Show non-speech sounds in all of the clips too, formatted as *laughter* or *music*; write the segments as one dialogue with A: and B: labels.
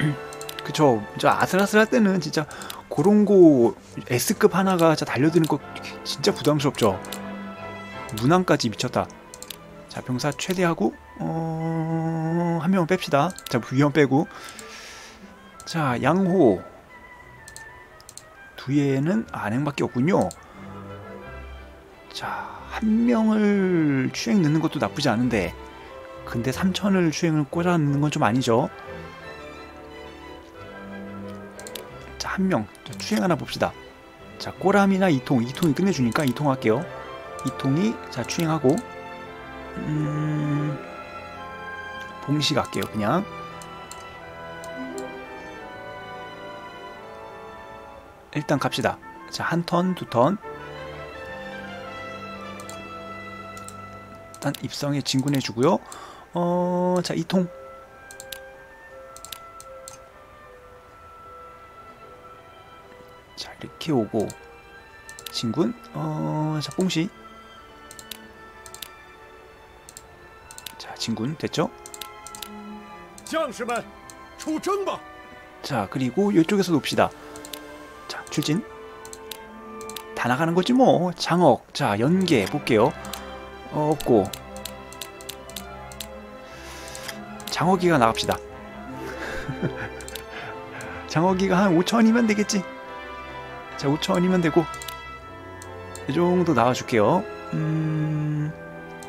A: *clears throat* 그쵸. 저 아슬아슬할 때는 진짜 그런 거 S급 하나가 진짜 달려드는 거 진짜 부담스럽죠. 문항까지 미쳤다. 자, 병사 최대하고 어... 한 명은 뺍시다. 자, 위험 빼고. 자, 양호. 뒤에는 안행밖에 없군요. 자, 한 명을 추행 넣는 것도 나쁘지 않은데 근데 3천을 추행을 꽂아 넣는 건 좀 아니죠. 한 명. 추행 하나 봅시다. 자, 꼬람이나 이통. 이통이 끝내주니까 이통 할게요. 이통이, 자, 추행하고. 음, 봉시 갈게요, 그냥. 일단 갑시다. 자, 한 턴, 두 턴. 일단 입성에 진군해 주고요. 어, 자, 이통. 이렇게 오고 진군? 어... 자뽕시 자 진군 됐죠? 자 그리고 이쪽에서 놉시다. 자 출진. 다 나가는 거지 뭐. 장억. 자 연계 볼게요. 어, 없고. 장어기가 나갑시다. *laughs* 장어기가 한 5천이면 되겠지. 자 5천원이면 되고. 이 정도 나와줄게요. 음...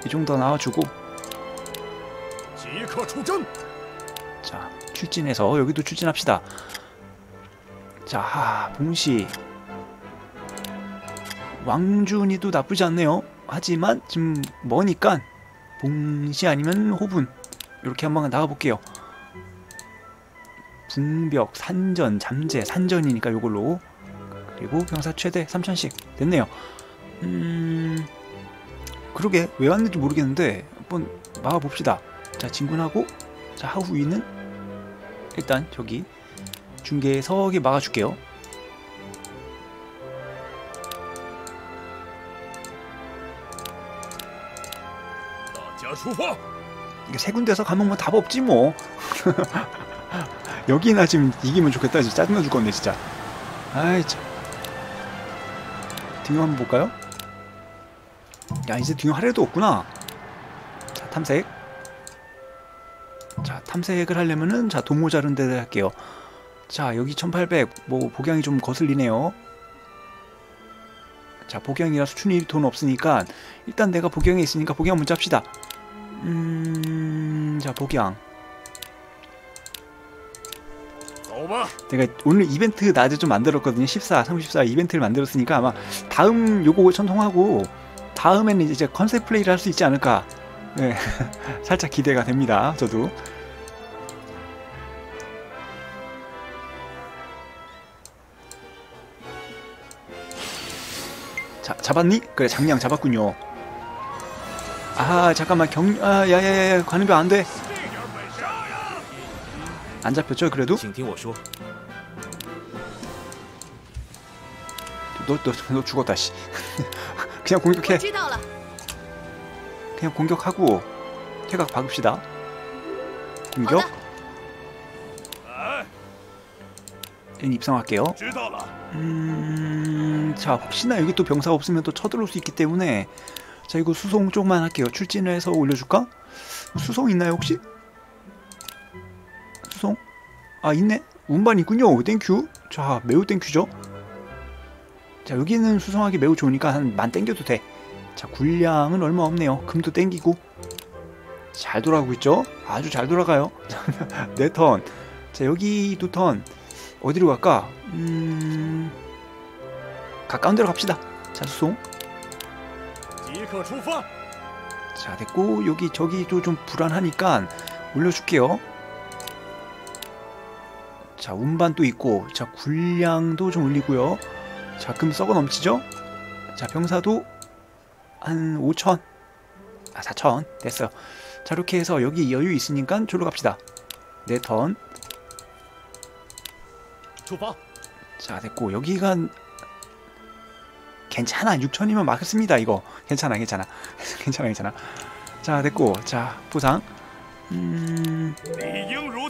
A: 이 정도 나와주고. 자 출진해서 여기도 출진합시다. 자 봉시 왕준이도 나쁘지 않네요. 하지만 지금 머니까 봉시 아니면 호분 이렇게 한번 나가볼게요. 분벽, 산전, 잠재, 산전이니까 요걸로. 그리고 병사 최대 3000씩 됐네요. 음... 그러게 왜 왔는지 모르겠는데 한번 막아봅시다. 자 진군하고 자 하후 위는 일단 저기 중계석에 막아줄게요. 이게 세 군데서 감옥만 뭐 답 없지 뭐. *laughs* 여기나 지금 이기면 좋겠다. 진짜 짜증나 줄 건데 진짜. 아이 참. 등용 한번 볼까요? 야 이제 등용 할 애도 없구나. 자 탐색. 자 탐색을 하려면은 자 도모자른 데 할게요. 자 여기 1800뭐 복양이 좀 거슬리네요. 자 복양이라 수춘이 돈 없으니까 일단 내가 복양에 있으니까 복양 먼저 합시다. 음, 자 복양. 내가 오늘 이벤트 낮에 좀 만들었거든요. 14, 34 이벤트를 만들었으니까 아마 다음 요거 천통하고 다음에는 이제 컨셉 플레이를 할 수 있지 않을까. 네, *laughs* 살짝 기대가 됩니다. 저도. 자, 잡았니? 그래, 장량 잡았군요. 아, 잠깐만 경, 아, 야 야 야, 관음병 안 돼. 안 잡혔죠 그래도? 너, 너, 너 죽었다 씨. *laughs* 그냥 공격해.
B: 뭐
A: 그냥 공격하고 퇴각 박읍시다. 공격. 입성할게요. 음... 자 혹시나 여기 또 병사 없으면 또 쳐들어올 수 있기 때문에 자 이거 수송 쪽만 할게요. 출진을 해서 올려줄까? 수송 있나요 혹시? 수송? 아 있네. 운반 있군요. Thank you. 자 매우 thank you죠. 자 여기는 수송하기 매우 좋으니까 한 만 땡겨도 돼자 군량은 얼마 없네요. 금도 땡기고. 잘 돌아가고 있죠? 아주 잘 돌아가요. *laughs* 네 내턴자 여기 두 턴. 어디로 갈까? 음 가까운 데로 갑시다. 자 수송. 자 됐고 여기 저기도 좀 불안하니까 올려줄게요. 자, 운반 또 있고, 자, 군량도 좀 올리고요. 자, 금 썩어 넘치죠? 자, 병사도 한 5천, 아 4천 됐어요. 자, 이렇게 해서 여기 여유 있으니까 저로 갑시다. 네 턴. 出发！자 됐고 여기가 괜찮아 6천이면 막습니다 이거 괜찮아 괜찮아 *laughs* 괜찮아 괜찮아 자 됐고 자 부상 음.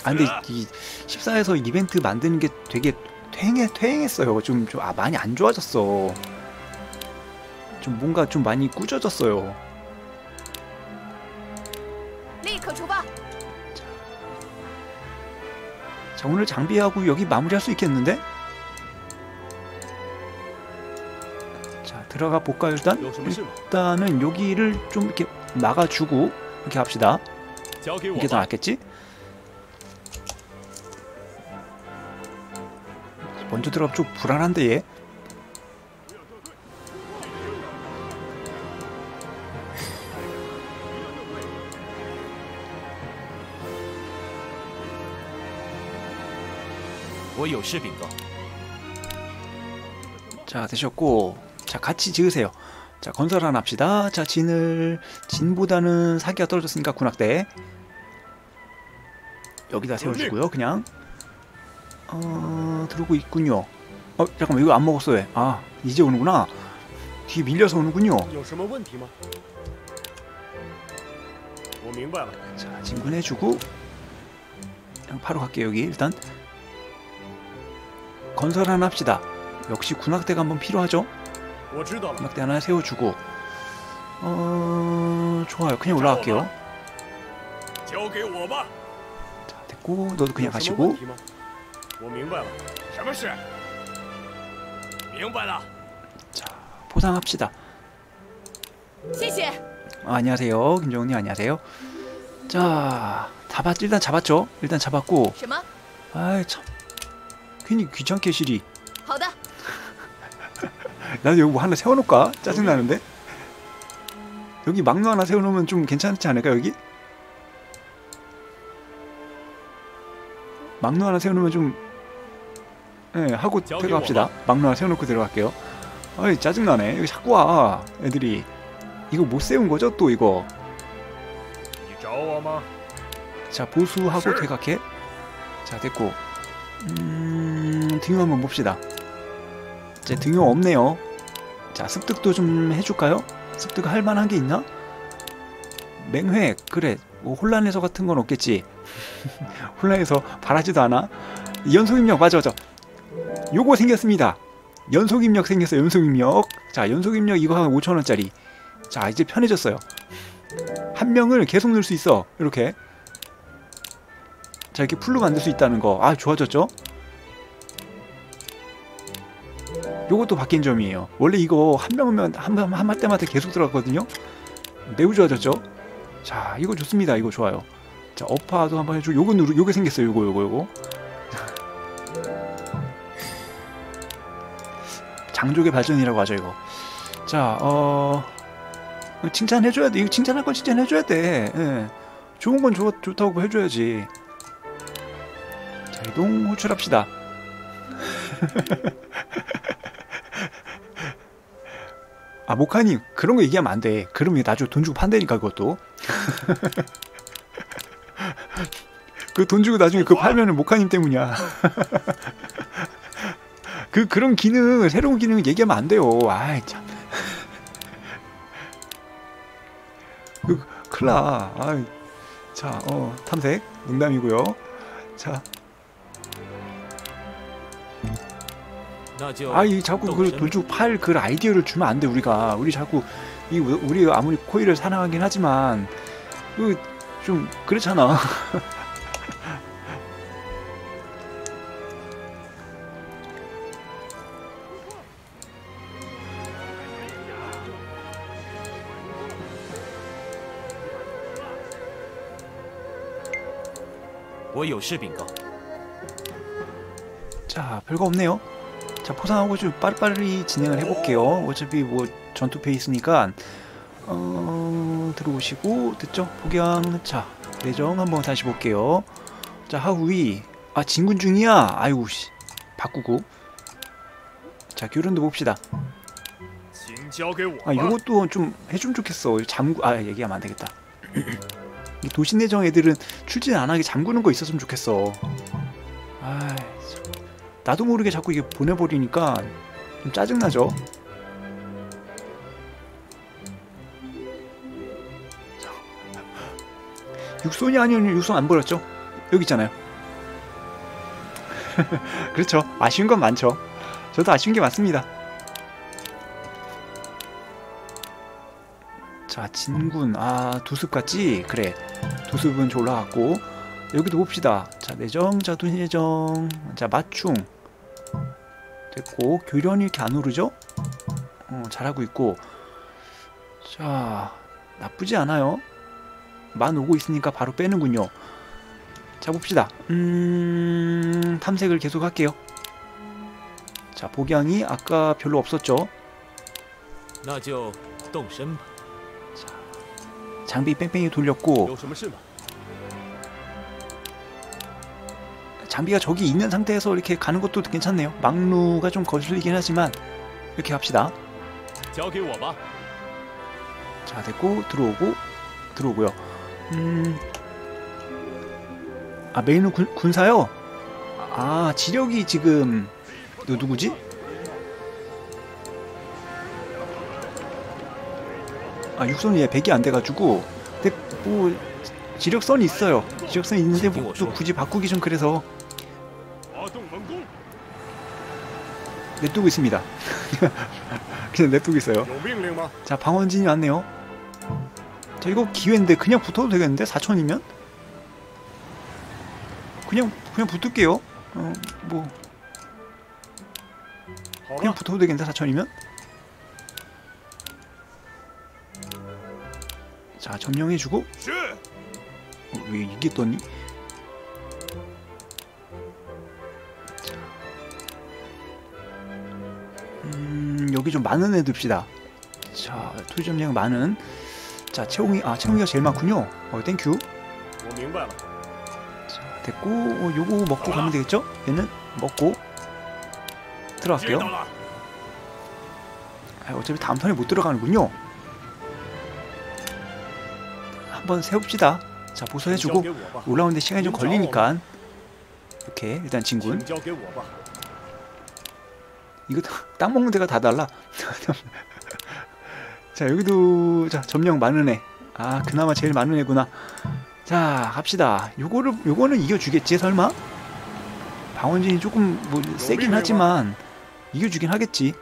A: 아 근데 이 14에서 이벤트 만드는 게 되게 퇴행해, 퇴행했어요. 좀, 좀, 아, 많이 안 좋아졌어. 좀 뭔가 좀 많이 꾸져졌어요.
C: 네,
A: 자. 오늘 장비하고 여기 마무리할 수 있겠는데? 자, 들어가 볼까요, 일단?
D: 네, 네,
A: 일단은 여기를 좀 이렇게 막아주고, 이렇게 합시다. 이게 더 낫겠지? 먼저 들어가면 좀 불안한데 얘? 자 되셨고 자 같이 지으세요 자 건설 하나 합시다. 자 진을 진보다는 사기가 떨어졌으니까 군악대. 여기다 세워주고요 그냥. 어 들어오고 있군요. 어 잠깐만 이거 안 먹었어 왜아 이제 오는구나. 뒤에 밀려서 오는군요. 자 진군해주고. 그냥 바로 갈게요 여기 일단. 건설 하나 합시다. 역시 군악대가 한번 필요하죠? 음악대 하나 세워주고. 어... 좋아요. 그냥 올라갈게요. 자 됐고 너도 그냥 가시고. 자 포상합시다. 아, 안녕하세요. 김정은님 안녕하세요. 자 잡았 일단 잡았죠? 일단 잡았고. 아이 참. 괜히 귀찮게 시리. 나도 여기 뭐 하나 세워놓을까? 짜증나는데? 여기 막루 하나 세워놓으면 좀 괜찮지 않을까 여기? 막루 하나 세워놓으면 좀 네, 하고 들어갑시다. 막루 하나 세워놓고 들어갈게요. 아이 짜증나네. 여기 자꾸 와 애들이. 이거 못 세운 거죠 또 이거? 자 보수하고 퇴각해. 자 됐고. 음... 등유 한번 봅시다. 이제 등용 없네요. 자 습득도 좀 해줄까요? 습득 할 만한 게 있나? 맹회 그래. 뭐 혼란해서 같은 건 없겠지. *laughs* 혼란해서 바라지도 않아. 연속 입력 맞아 맞아. 요거 생겼습니다. 연속 입력 생겼어요 연속 입력. 자 연속 입력 이거 한 5천원짜리. 자 이제 편해졌어요. 한 명을 계속 넣을 수 있어 이렇게. 자 이렇게 풀로 만들 수 있다는 거. 아 좋아졌죠? 요것도 바뀐 점이에요. 원래 이거 한 명이면 한한 때마다 계속 들어갔거든요. 매우 좋아졌죠? 자 이거 좋습니다. 이거 좋아요. 자 어파도 한번 해줘 요거 누르 요게 생겼어요. 요거 요거 요거. *laughs* 장족의 발전이라고 하죠 이거. 자 어 칭찬해줘야 돼. 이거 칭찬할 건 칭찬해줘야 돼. 예. 좋은 건 좋, 좋다고 해줘야지. 자 이동 호출합시다 *laughs* 아 모카님 그런 거 얘기하면 안 돼. 그러면 나중에 돈 주고 판다니까 그것도. *laughs* 그 돈 주고 나중에 그거 팔면은 모카님 때문이야. *laughs* 그 그런 기능 새로운 기능 얘기하면 안 돼요. 아이 참. *laughs* 그, 나. 아이 자어 탐색 농담이고요. 자 아이 자꾸 그 돌죽 팔 그 아이디어를 주면 안 돼 우리가 우리 자꾸 이 우리 아무리 코일을 사랑하긴 하지만 그좀 그렇잖아. *laughs* 자, 별거 없네요. 자 포상하고 좀 빨리빨리 진행을 해볼게요. 어차피 뭐 전투 페이스니까 어, 들어오시고 됐죠? 폭양. 자 내정 한번 다시 볼게요. 자 하위 아 진군 중이야. 아이고 씨. 바꾸고. 자 교련도 봅시다. 아 요것도 좀 해주면 좋겠어. 잠구 아 얘기하면 안되겠다. *clears throat* 도시 내정 애들은 출진 안하게 잠그는 거 있었으면 좋겠어. 아이. 나도 모르게 자꾸 이게 보내버리니까 좀 짜증나죠 육손이 아니면 육손 안 버렸죠? 여기 있잖아요. *laughs* 그렇죠. 아쉬운 건 많죠. 저도 아쉬운 게 많습니다. 자, 진군. 아, 두습 같지? 그래. 두습은 좀 올라갔고. 여기도 봅시다. 자, 내정, 자, 돈 내정. 자, 맞춤. 됐고, 교련이 이렇게 안 오르죠? 어, 잘하고 있고. 자, 나쁘지 않아요. 만 오고 있으니까 바로 빼는군요. 자, 봅시다. 음, 탐색을 계속 할게요. 자, 복양이 아까 별로 없었죠?
B: 자,
A: 장비 뺑뺑이 돌렸고 장비가 저기 있는 상태에서 이렇게 가는 것도 괜찮네요. 막루가 좀 거슬리긴 하지만 이렇게 갑시다. 자 됐고 들어오고 들어오고요. 음... 아 메인은 군, 군사요? 아 지력이 지금 너 누구지? 아 육손이 얘1이 안 돼가지고 근데 뭐 지력선이 있어요 지력선이 있는데 뭐 또 굳이 바꾸기 좀 그래서 냅두고 있습니다. *laughs* 그냥 냅두고 있어요. 자 방원진이 왔네요. 자 이거 기회인데 그냥 붙어도 되겠는데? 4천이면? 그냥 그냥 붙을게요. 어 뭐. 그냥 붙어도 되겠는데 4천이면? 자 점령해주고. 어, 왜 이겼더니? 여기 좀 많은 애 둡시다. 자 토지 점령 많은. 자 채홍이 아 채홍이가 제일 많군요. 어
D: thank you
A: 자 됐고 어, 요거 먹고 가면 되겠죠? 얘는 먹고 들어갈게요. 아, 어차피 다음 턴에 못 들어가는군요. 한번 세웁시다. 자 보소해주고 올라오는데 시간이 좀 걸리니까. 이렇게 일단 진군. 이거 땅 *laughs* 먹는 데가 다 달라. *laughs* 자 여기도 자 점령 많은 애. 아 그나마 제일 많은 애구나. 자 갑시다. 요거를 요거는 이겨주겠지 설마? 방원진이 조금 뭐 세긴 하지만 이겨주긴 하겠지.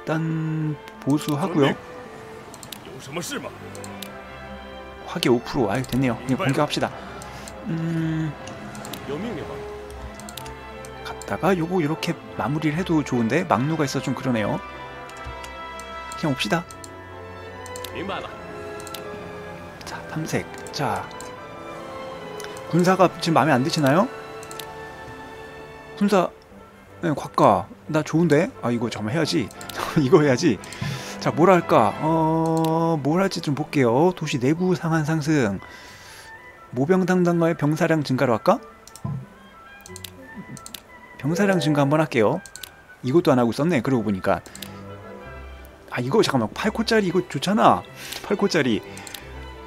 A: 일단 보수하고요. 화기 5%. 아유 됐네요. 그냥 공격합시다. 음. 갔다가 요거 이렇게 마무리를 해도 좋은데 막루가 있어 좀 그러네요. 그냥 옵시다. 자 탐색. 자 군사가 지금 마음에 안 드시나요? 군사 네, 곽가. 나 좋은데? 아 이거 정말 해야지. *laughs* 이거 해야지. 자뭘 할까? 어뭘 할지 좀 볼게요. 도시 내부 상한 상승. 모병 당당과의 병사량 증가로 할까? 병사량 증가 한번 할게요. 이것도 안 하고 있었네. 그러고 보니까 아 이거 잠깐만 8코짜리 이거 좋잖아. 8코짜리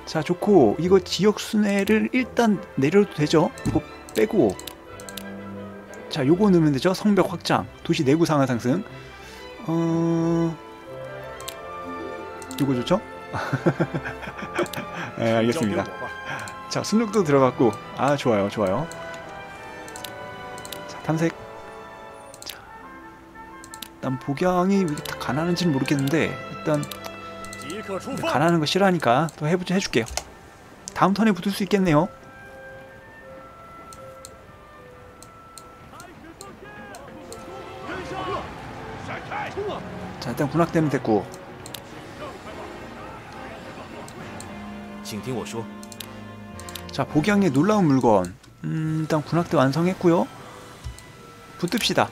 A: 자 좋고 이거 지역 순회를 일단 내려도 되죠? 이거 빼고 자 요거 넣으면 되죠? 성벽 확장 도시 내구 상하 상승 어... 이거 좋죠? *laughs* 네, 알겠습니다 자 순록도 들어갔고 아 좋아요 좋아요 자 탐색 일단 복양이 왜 이렇게 다 가난한지는 모르겠는데 일단
D: 即刻出发。
A: 가난한 거 싫어하니까 또 해보 해줄게요. 다음 턴에 붙을 수 있겠네요. 자 일단 군악대는 됐고
B: 请听我说，
A: 자 복양의 놀라운 물건 음, 일단 군악대 완성했고요. 붙읍시다.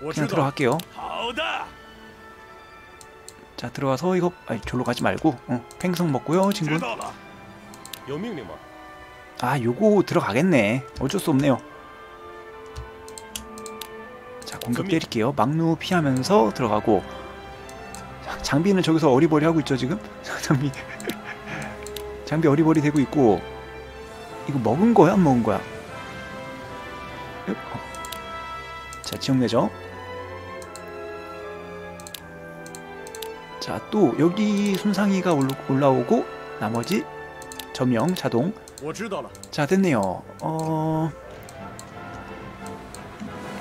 A: 그냥 들어갈게요. 자 들어와서 이거 아니 절로 가지 말고 어, 팽성 먹고요 친구. 아 요거 들어가겠네. 어쩔 수 없네요. 자 공격 때릴게요. 막루 피하면서 들어가고 장비는 저기서 어리버리 하고 있죠 지금? *laughs* 장비 장비 어리버리 되고 있고 이거 먹은 거야 안 먹은 거야? 어. 자 지정내죠 자, 또 여기 손상이가 올라오고 나머지 점령 자동. 자, 됐네요. 어...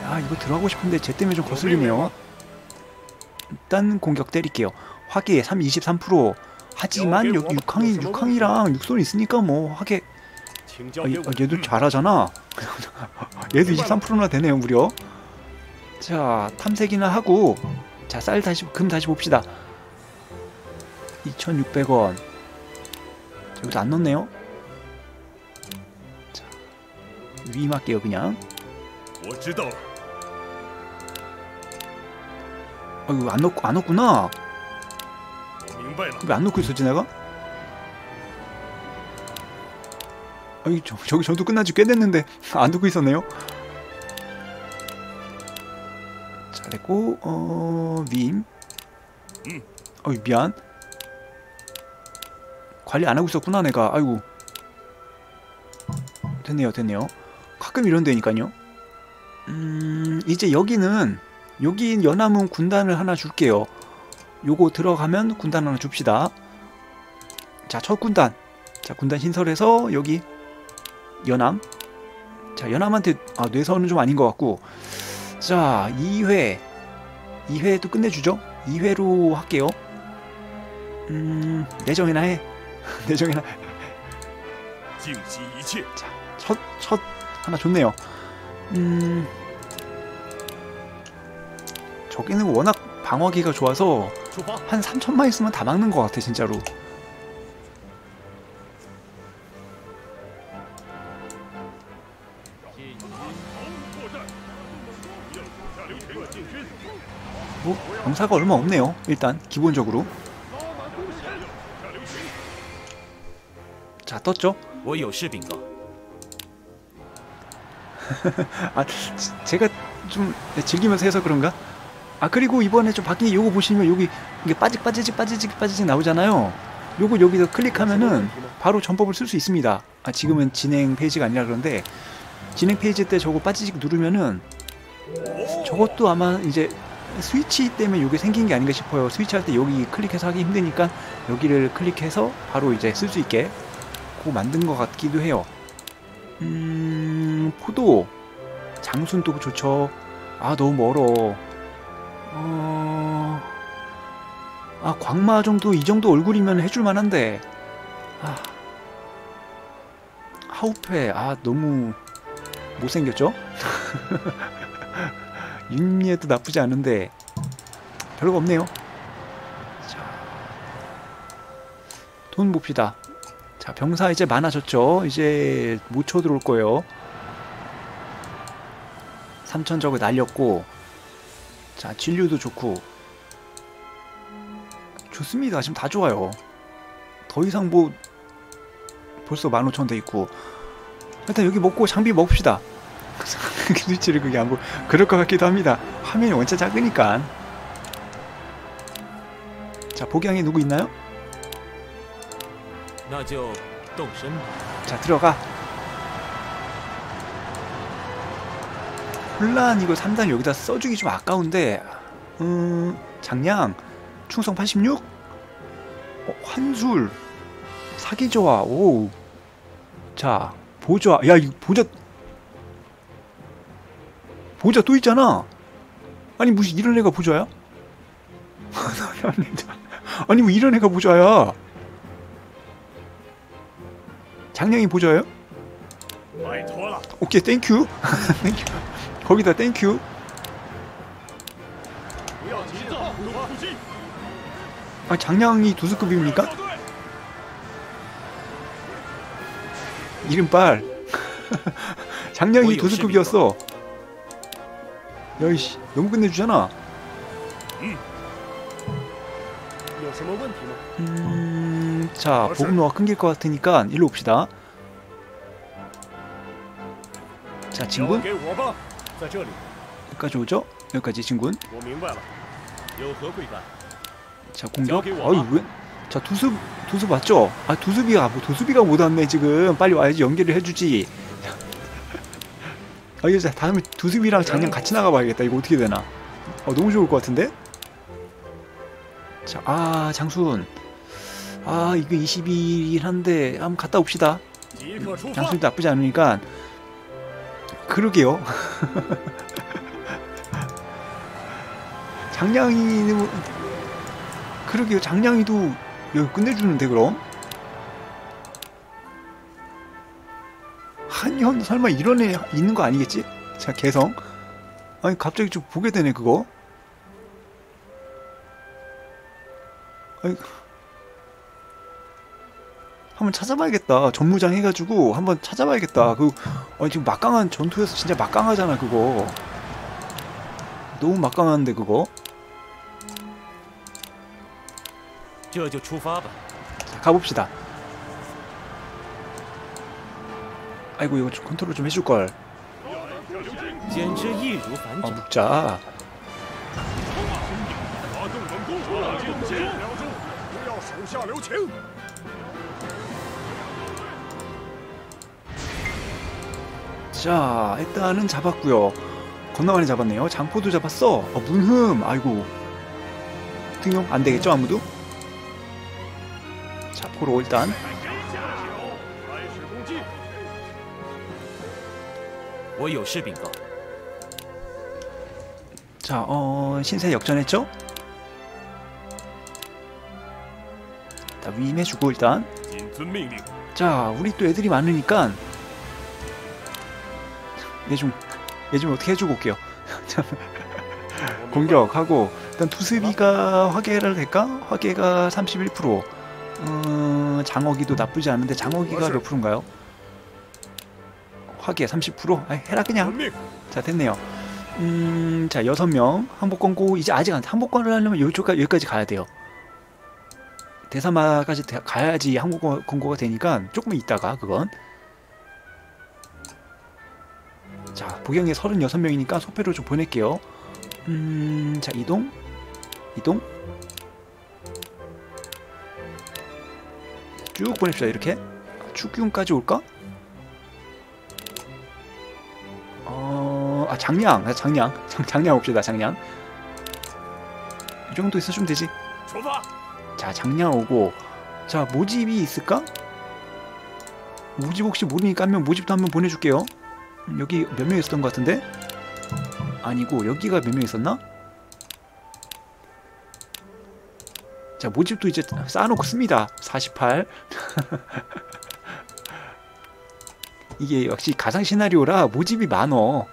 A: 아, 이거 들어가고 싶은데 쟤 때문에 좀 거슬리네요. 일단 공격 때릴게요. 화계 3, 23% 하지만 여기 6항이, 6항이랑 6손 있으니까 뭐 화계 아, 아 얘도 잘하잖아. 얘도 23%나 되네요, 무려. 자, 탐색이나 하고 자, 쌀 다시 금 다시 봅시다. 2,600원. 여기도 안 넣었네요. 자, 위임할게요 그냥. 아 이거 안 넣고 안 넣었구나. 왜 안 넣고 있었지 내가? 아니 저, 저기 저도 끝나지 꽤 됐는데 *laughs* 안 넣고 있었네요. 잘했고 어... 님
D: 음.
A: 어이 미안. 관리 안 하고 있었구나 내가 아이고 됐네요 됐네요 가끔 이런 데니까요 음 이제 여기는 여기 연암은 군단을 하나 줄게요 요거 들어가면 군단 하나 줍시다. 자, 첫 군단. 자, 군단 신설해서 여기 연암. 자, 연암한테 아, 뇌선은 좀 아닌 것 같고. 자, 2회. 2회도 끝내주죠. 2회로 할게요. 음, 내정이나 해. *laughs* 내정이나 자, 첫, 첫 하나 좋네요. 음... 저기는 워낙 방어기가 좋아서 한 3천만 있으면 다 막는 것 같아, 진짜로. 뭐, 병사가 얼마 없네요, 일단, 기본적으로. 자 떴죠
B: 我有事禀告。 *laughs*
A: 아 지- 제가 좀 즐기면서 해서 그런가 아 그리고 이번에 좀 바뀐 게 요거 보시면 여기 이게 빠직 빠지직 빠지직 빠지직 나오잖아요 요거 여기서 클릭하면은 바로 전법을 쓸 수 있습니다 아 지금은 진행 페이지가 아니라 그런데 진행 페이지 때 저거 빠지직 누르면은 저것도 아마 이제 스위치 때문에 이게 생긴 게 아닌가 싶어요. 스위치 할 때 여기 클릭해서 하기 힘드니까 여기를 클릭해서 바로 이제 쓸 수 있게 그거 만든 것 같기도 해요. 음, 포도 장순도 좋죠. 아 너무 멀어. 어, 아 광마 정도 이 정도 얼굴이면 해줄 만한데. 아, 하우페 아 너무 못생겼죠? *laughs* 윤리에도 나쁘지 않은데 별거 없네요. 자, 돈 봅시다. 자, 병사 이제 많아졌죠? 이제 못 쳐들어올 거예요. 3천 적을 날렸고, 자, 진료도 좋고, 좋습니다. 지금 다 좋아요. 더 이상 뭐, 벌써 15,000 돼 있고, 일단 여기 먹고 장비 먹읍시다. *laughs* 스위치를 그게 안 보, 그럴 것 같기도 합니다. 화면이 원체 작으니까. 자, 복양에 누구 있나요? 자 들어가. 혼란 이거 3단 여기다 써주기 좀 아까운데 음 장량. 충성 86 어, 환술. 사기 좋아 오자 보좌. 야 이거 보좌. 보좌 또 있잖아. 아니 무슨 이런 애가 보좌야? *laughs* 아니 뭐 이런 애가 보좌야? 장량이 보좌요? 오케이 thank you thank you *laughs* 거기다
D: thank you
A: 아 장량이 두수급입니까? 이름빨. *laughs* 장량이 두수급이었어. 야이씨 너무 끝내주잖아. 자 보급로가 끊길 것 같으니까 일로 옵시다. 자 진군? 여기까지 오죠? 여기까지 진군. 자 공격. 아유 왜? 자 두습 두습 왔죠? 아 두습이가 뭐 두습이가 못 왔네 지금. 빨리 와야지 연결을 해주지. *laughs* 아 이제 다음에 두습이랑 장량 같이 나가봐야겠다. 이거 어떻게 되나? 아 너무 좋을 것 같은데? 자 아 장순. 아 이거 22일 한데 한번 갔다 옵시다. 장소도 나쁘지 않으니까. 그러게요. *laughs* 장량이 뭐, 그러게요. 장량이도 여기 끝내주는데 그럼? 한현 설마 이런 애 있는 거 아니겠지? 자 개성. 아니 갑자기 좀 보게 되네 그거. 아이 한번 찾아봐야겠다. 전무장 해가지고 한번 찾아봐야겠다. 그 어, 지금 막강한 전투에서 진짜 막강하잖아 그거. 너무 막강한데 그거. 자, 가봅시다. 아이고 이거 좀 컨트롤 좀 해줄 걸. 아 묵자. 자 일단은 잡았구요. 겁나 많이 잡았네요. 장포도 잡았어. 어, 문흠. 아이고. 등용? 안되겠죠 아무도? 자 포로 일단. 자, 어, 신세 역전했죠? 자 위임해주고 일단. 자, 우리 또 애들이 많으니까 얘 좀, 얘 좀 어떻게 해주고 올게요. 자, *laughs* 공격하고 일단 투수비가 화계를 될까? 화계가 31%. 음, 장어기도 나쁘지 않은데 장어기가 몇 프로인가요? 화계 30%? 아, 해라
D: 遵
A: 그냥. 命。자 됐네요. 음, 자 여섯 명 항복권 고 이제 아직 안 항복권을 하려면 여기까지 여기까지 가야 돼요. 대사마까지 대- 가야지 항복권고가 되니까 조금 있다가 그건. 자 보경에 36명이니까 소패로 좀 보낼게요. 음, 자 이동, 이동. 쭉 보냅시다 이렇게. 축균까지 올까? 어, 아 장량, 아, 장량, 장, 장량 옵시다 장량. 이 정도 있어주면 되지. 자 장량 오고, 자 모집이 있을까? 모집 혹시 모르니까 한 명 모집도 한 명 보내줄게요. 음, 여기 몇 명 있었던 것 같은데? 아니고 여기가 몇 명 있었나? 자 모집도 이제 쌓아놓고 씁니다. 48. *laughs* 이게 역시 가상 시나리오라 모집이 많어.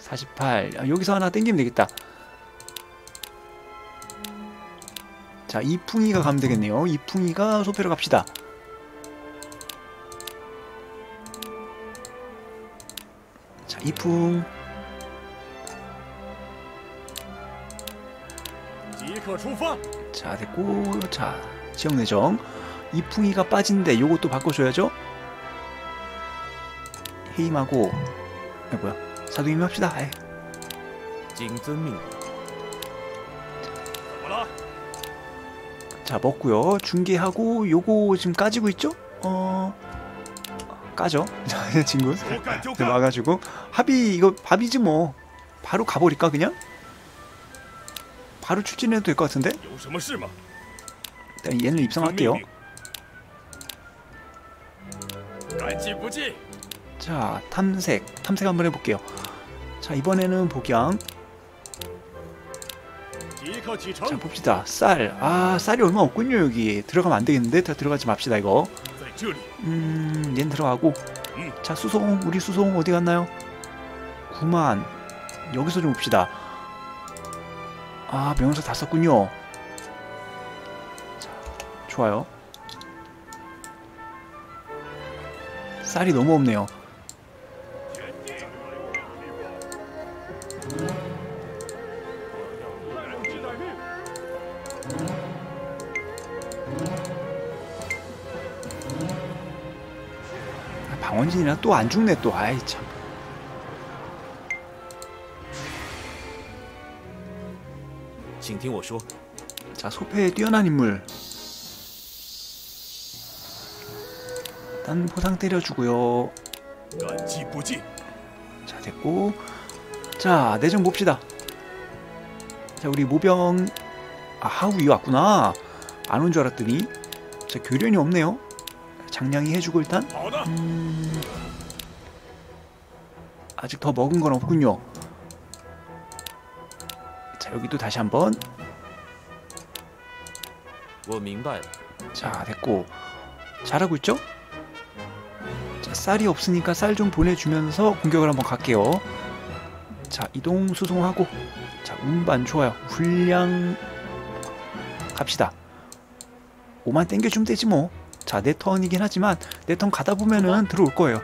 A: 48. 아, 여기서 하나 땡기면 되겠다. 자, 이풍이가 가면 되겠네요. 이풍이가 소패로 갑시다. 이풍. 자 됐고 자 지역 내정. 이풍이가 빠진데 요것도 바꿔줘야죠. 해임하고 아, 뭐야? 사도임 합시다. 아이. 자 먹고요. 중계하고 요거 지금 까지고 있죠? 어... 까죠? *laughs* 친구. 막아주고. 합이 이거 밥이지 뭐. 바로 가버릴까 그냥? 바로 출진해도 될 것 같은데? 일단 얘는 입성할게요. 자 탐색. 탐색 한번 해볼게요. 자 이번에는 복양. 자 봅시다. 쌀 아 쌀이 얼마 없군요 여기. 들어가면 안되겠는데? 다 들어가지 맙시다 이거. 음얜 들어가고. 자 수송. 우리 수송 어디 갔나요? 9만. 여기서 좀 봅시다. 아, 명사 다 썼군요. 자, 좋아요. 쌀이 너무 없네요. 아, 방원진이라 또안 죽네 또. 아이 참.
B: 听我说，
A: 자, 소패에 뛰어난 인물. 일단 포상 때려주고요.
D: 感激不尽。
A: 자, 됐고. 자, 내정 봅시다. 자, 우리 모병 아, 하우이 왔구나. 안 온 줄 알았더니 자 교련이 없네요. 장량이 해주고 일단
D: 好的，
A: 음, 아직 더 먹은 건 없군요. 자, 여기도 다시 한번.
B: 뭐
A: 자, 됐고. 잘하고 있죠? 자, 쌀이 없으니까 쌀 좀 보내주면서 공격을 한번 갈게요. 자, 이동 수송하고. 자, 운반 좋아요. 훈량 갑시다. 5만 땡겨주면 되지 뭐. 자, 내 턴이긴 하지만 내 턴 가다 보면은 들어올 거예요.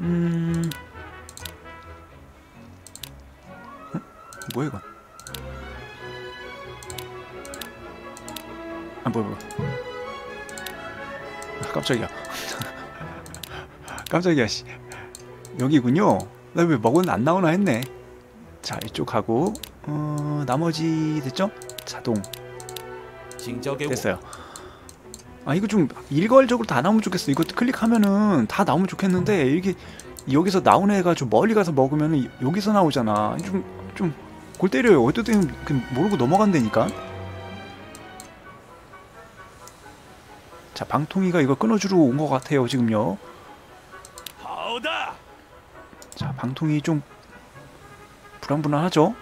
A: 음. 뭐야 이건? 아 뭐야 뭐야 아, 깜짝이야. *laughs* 깜짝이야 씨. 여기군요. 나 왜 먹은 안 나오나 했네. 자 이쪽 가고 어, 나머지 됐죠? 자동. 됐어요. 아 이거 좀 일괄적으로 다 나오면 좋겠어. 이것도 클릭하면은 다 나오면 좋겠는데 이게 여기서 나온 애가 좀 멀리 가서 먹으면 여기서 나오잖아. 좀 좀 골 때려요. 어쨌든 모르고 넘어간다니까. 자 방통위가 이거 끊어주러 온 것 같아요 지금요. 자 방통위 좀 불안불안하죠?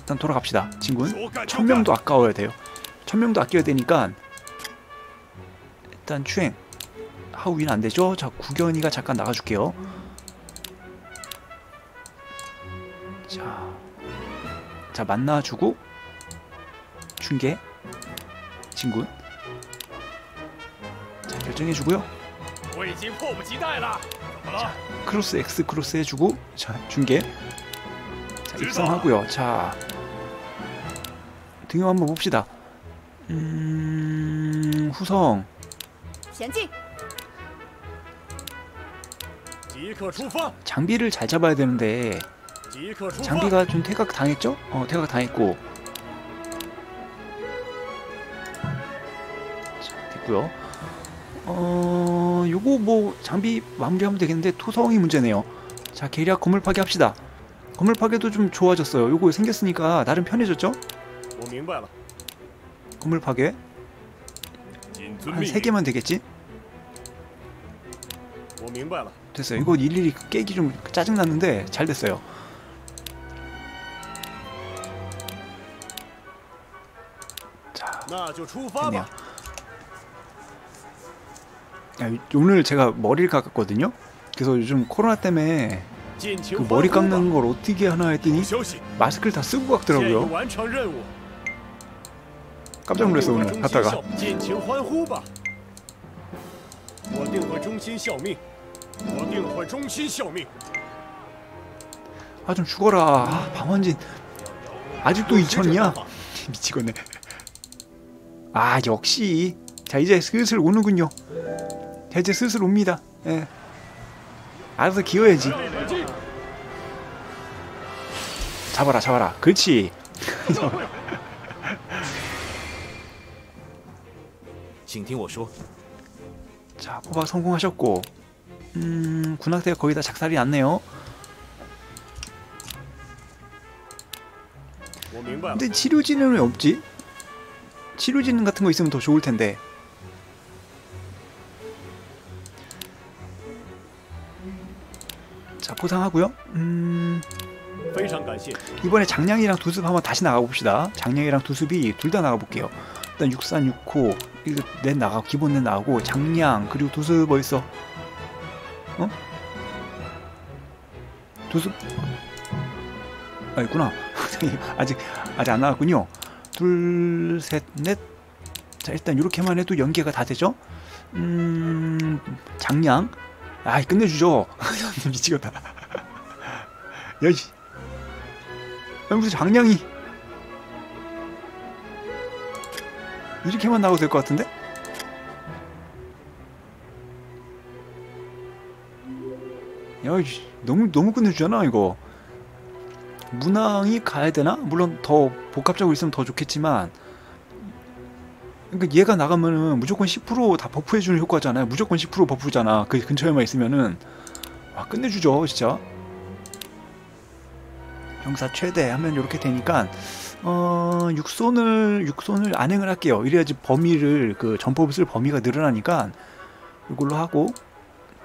A: 일단 돌아갑시다
D: 친군
A: 천명도 아까워야 돼요. 천명도 아껴야 되니까 일단 추행. 하우인 안되죠? 자 구견이가 잠깐 나가줄게요. 자, 자 만나주고 중계. 친군 결정해주고요. 크로스 X 크로스 해주고 자 중계 자 입성하고요. 자 등용 한번 봅시다. 음 후성. 장비를 잘 잡아야 되는데 장비가 좀 퇴각 당했죠? 어 퇴각 당했고 자, 됐고요. 어... 요거 뭐 장비 마무리하면 되겠는데 토성이 문제네요. 자 계략 건물 파괴 합시다. 건물 파괴도 좀 좋아졌어요. 요거 생겼으니까 나름 편해졌죠? 건물 파괴 한 3개만 되겠지? 됐어요. 이거 일일이 깨기 좀 짜증났는데 잘 됐어요. 자 됐네요. 아, 오늘 제가 머리를 깎았거든요. 그래서 요즘 코로나 때문에 그 머리 깎는 걸 어떻게 하나 했더니 마스크를 다 쓰고 깎더라고요. 깜짝 놀랐어 오늘 갔다가. 아 좀 죽어라 아, 방원진 아직도 2천이야? *laughs* 미치겠네 아 역시 자 이제 슬슬 오는군요 해제 슬슬 옵니다. 예. 알아서 기어야지. 잡아라, 잡아라. 그렇지. *laughs* 자, 포박 성공하셨고 음, 군악대가 거의 다 작살이 났네요.
D: 뭐,
A: 근데 치료진은 왜 없지? 치료진 같은 거 있으면 더 좋을 텐데. 보상하고요. 음... 이번에 장량이랑 두습 한번 다시 나가봅시다. 장량이랑 두습이 둘 다 나가볼게요. 일단 6산 6호 이거 낸 나가 기본 낸 나가고 장량 그리고 두습 어딨어? 뭐 어? 두습? 아 있구나. *laughs* 아직 아직 안 나왔군요. 둘, 셋, 넷. 자 일단 이렇게만 해도 연계가 다 되죠. 음... 장량 아 끝내주죠. *laughs* *laughs* 미치겠다. 야이씨. 야, 무슨 장량이 이렇게만 나와도 될 것 같은데? 야, 너무 너무 끝내주잖아 이거. 문항이 가야 되나? 물론 더 복합적으로 있으면 더 좋겠지만, 그러니까 얘가 나가면은 무조건 10%다 버프해주는 효과잖아요. 무조건 10% 버프잖아. 그 근처에만 있으면은 와 끝내주죠, 진짜. 병사 최대 하면 이렇게 되니까 어, 육손을 육손을 안행을 할게요. 이래야지 범위를 그 전법을 쓸 범위가 늘어나니까 이걸로 하고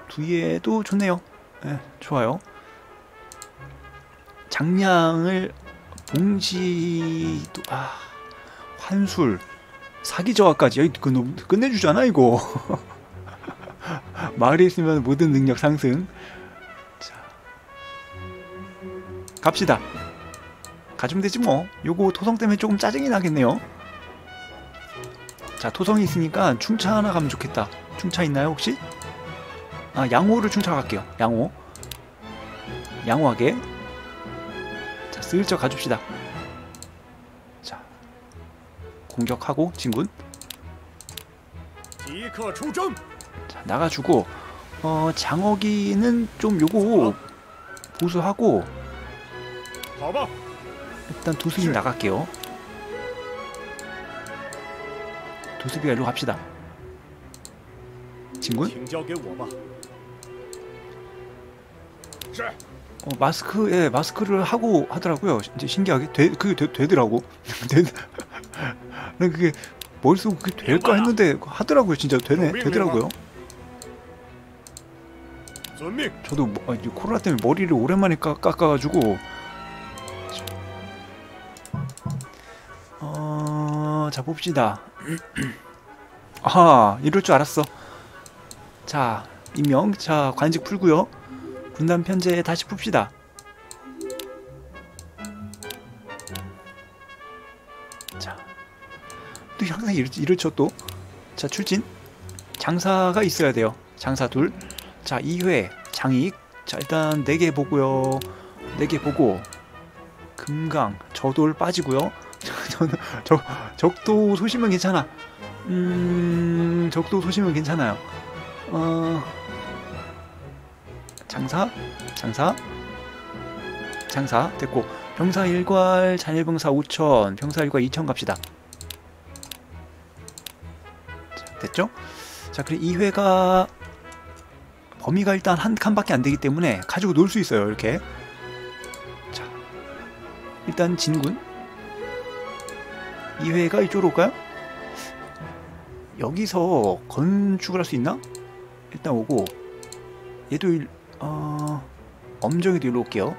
A: 뒤에도 좋네요. 예, 좋아요. 장량을 봉지도 아 환술 사기 저하까지 여기 그 끝내주잖아 이거. *laughs* 마을에 있으면 모든 능력 상승. 자 갑시다. 가지면 되지 뭐. 요거 토성 때문에 조금 짜증이 나겠네요. 자 토성이 있으니까 충차 하나 가면 좋겠다. 충차 있나요 혹시? 아 양호를 충차 갈게요. 양호. 양호하게. 자 슬쩍 가줍시다. 공격하고 진군 자, 나가주고 어, 장어기는 좀 요거 보수하고 일단 도수비 나갈게요. 도수비가 일로 갑시다. 진군 어, 마스크 에 마스크를 하고 하더라고요. 이제 신기하게 되, 그게 되, 되더라고. *laughs* 되, 난 그게 머릿속 그게 될까 했는데 하더라고요. 진짜 되네, 되더라고요. 저도 뭐, 아, 코로나 때문에 머리를 오랜만에 깎, 깎아가지고 어, 자 봅시다. *clears throat* 아하, 이럴 줄 알았어. 자, 임명, 자 관직 풀고요. 분단 편제 다시 풉시다. 또 항상 이럴, 이렇죠 또. 자 출진. 장사가 있어야 돼요. 장사 둘. 자 2회 장익. 자 일단 4개 보고요. 4개 보고 금강 저돌 빠지고요. *laughs* 저 적도 소심은 괜찮아. 음 적도 소심은 괜찮아요. 어 장사 장사 장사 됐고 병사 일괄 잔일병사 5천 병사 일괄 2천 갑시다. 됐죠? 자 그리고 2회가 범위가 일단 한 칸밖에 안 되기 때문에 가지고 놀 수 있어요 이렇게 자 일단 진군 2회가 이쪽으로 올까요? 여기서 건축을 할 수 있나? 일단 오고 얘도 일, 어, 엄정이도 일로 올게요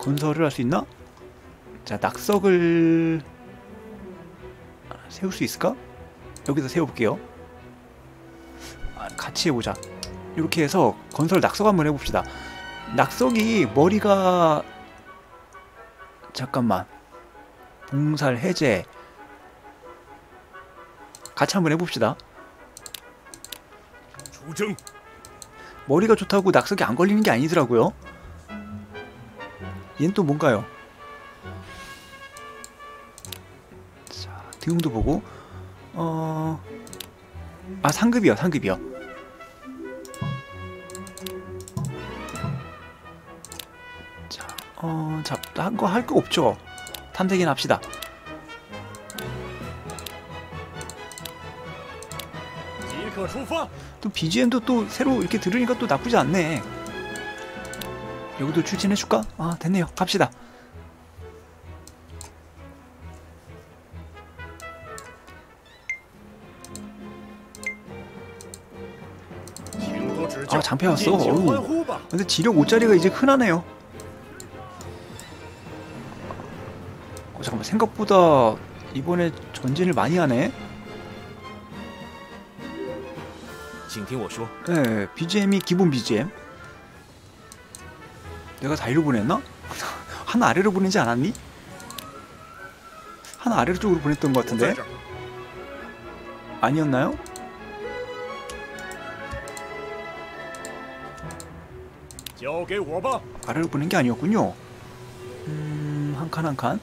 A: 건설을 할 수 있나? 자 낙석을 세울 수 있을까? 여기서 세워볼게요. 아, 같이 해보자. 이렇게 해서 건설 낙석 한번 해봅시다. 낙석이 머리가 잠깐만. 봉살 해제. 같이 한번 해봅시다.
D: 出征！
A: 머리가 좋다고 낙석이 안 걸리는 게 아니더라고요. 얘는 또 뭔가요 등용도 보고 어... 아 상급이요 상급이요. 자, 어... 자, 한거 할 거 없죠? 탐색이나 합시다. 또 BGM도 또 새로 이렇게 들으니까 또 나쁘지 않네. 여기도 추진해줄까? 아 됐네요. 갑시다. 장패 왔어 어우. 근데 지력 5짜리가 이제 흔하네요 어, 잠깐만 생각보다 이번에 전진을 많이 하네 네 BGM이 기본 BGM 내가 다 일로 보냈나? *laughs* 하나 아래로 보내지 않았니? 하나 아래로 쪽으로 보냈던 것 같은데? 아니었나요? 아래로 보는 게 아니었군요. 음, 한 칸 한 칸.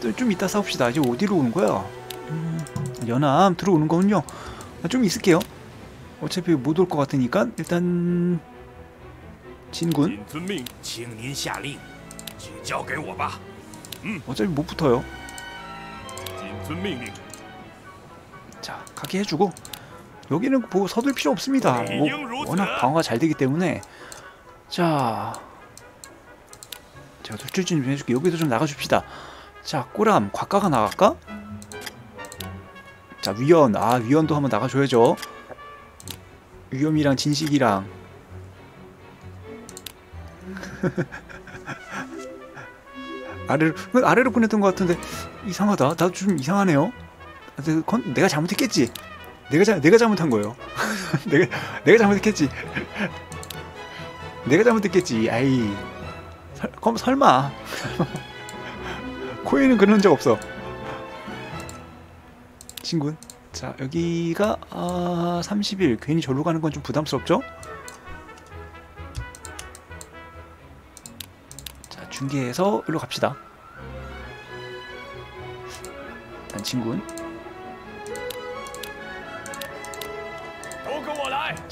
A: 네, 좀 이따 싸웁시다. 이제 어디로 오는 거야? 음, 연암 들어오는 거군요. 아, 좀 있을게요. 어차피 못 올 것 같으니까 일단 진군. 어차피 못 붙어요. 자, 가게 해주고 여기는 뭐 서둘 필요 없습니다. 뭐 워낙 방어가 잘 되기 때문에 자 제가 수출 좀 해줄게. 여기서 좀 나가줍시다. 자, 꼬람, 곽가가 나갈까? 자, 위원. 아, 위원도 한번 나가줘야죠. 위험이랑 진식이랑. *laughs* 아래로, 아래로 보냈던 것 같은데, 이상하다. 나도 좀 이상하네요. 아, 내가 잘못했겠지. 내가, 잘 내가 잘못한 거예요. *laughs* 내가, 내가 잘못했겠지. 내가 잘못했겠지. 아이. 설, 그럼 설마. *laughs* 코에는 그런 적 없어. 친구. 자, 여기가 아, 30일. 괜히 절로 가는 건 좀 부담스럽죠? 자, 중계해서 일로 갑시다. 일단 친구.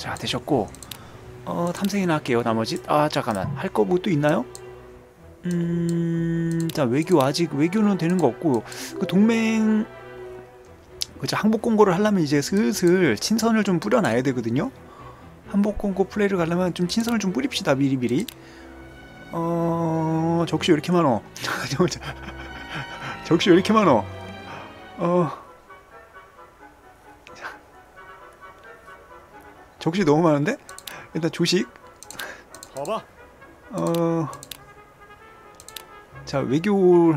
A: 자, 되셨고. 어, 탐색이나 할게요. 나머지. 아, 잠깐만. 할 거 뭐 또 있나요? 음, 자, 외교 아직 외교는 되는 거 없고 그 동맹 그죠 항복 공고를 하려면 이제 슬슬 친선을 좀 뿌려놔야 되거든요. 항복 공고 플레이를 가려면 좀 친선을 좀 뿌립시다 미리 미리. 어, 적시 왜 이렇게 많어? *laughs* 적시 왜 이렇게 많어? 어, 적시 너무 많은데? 일단 조식
D: 好吧，
A: 어, 자 외교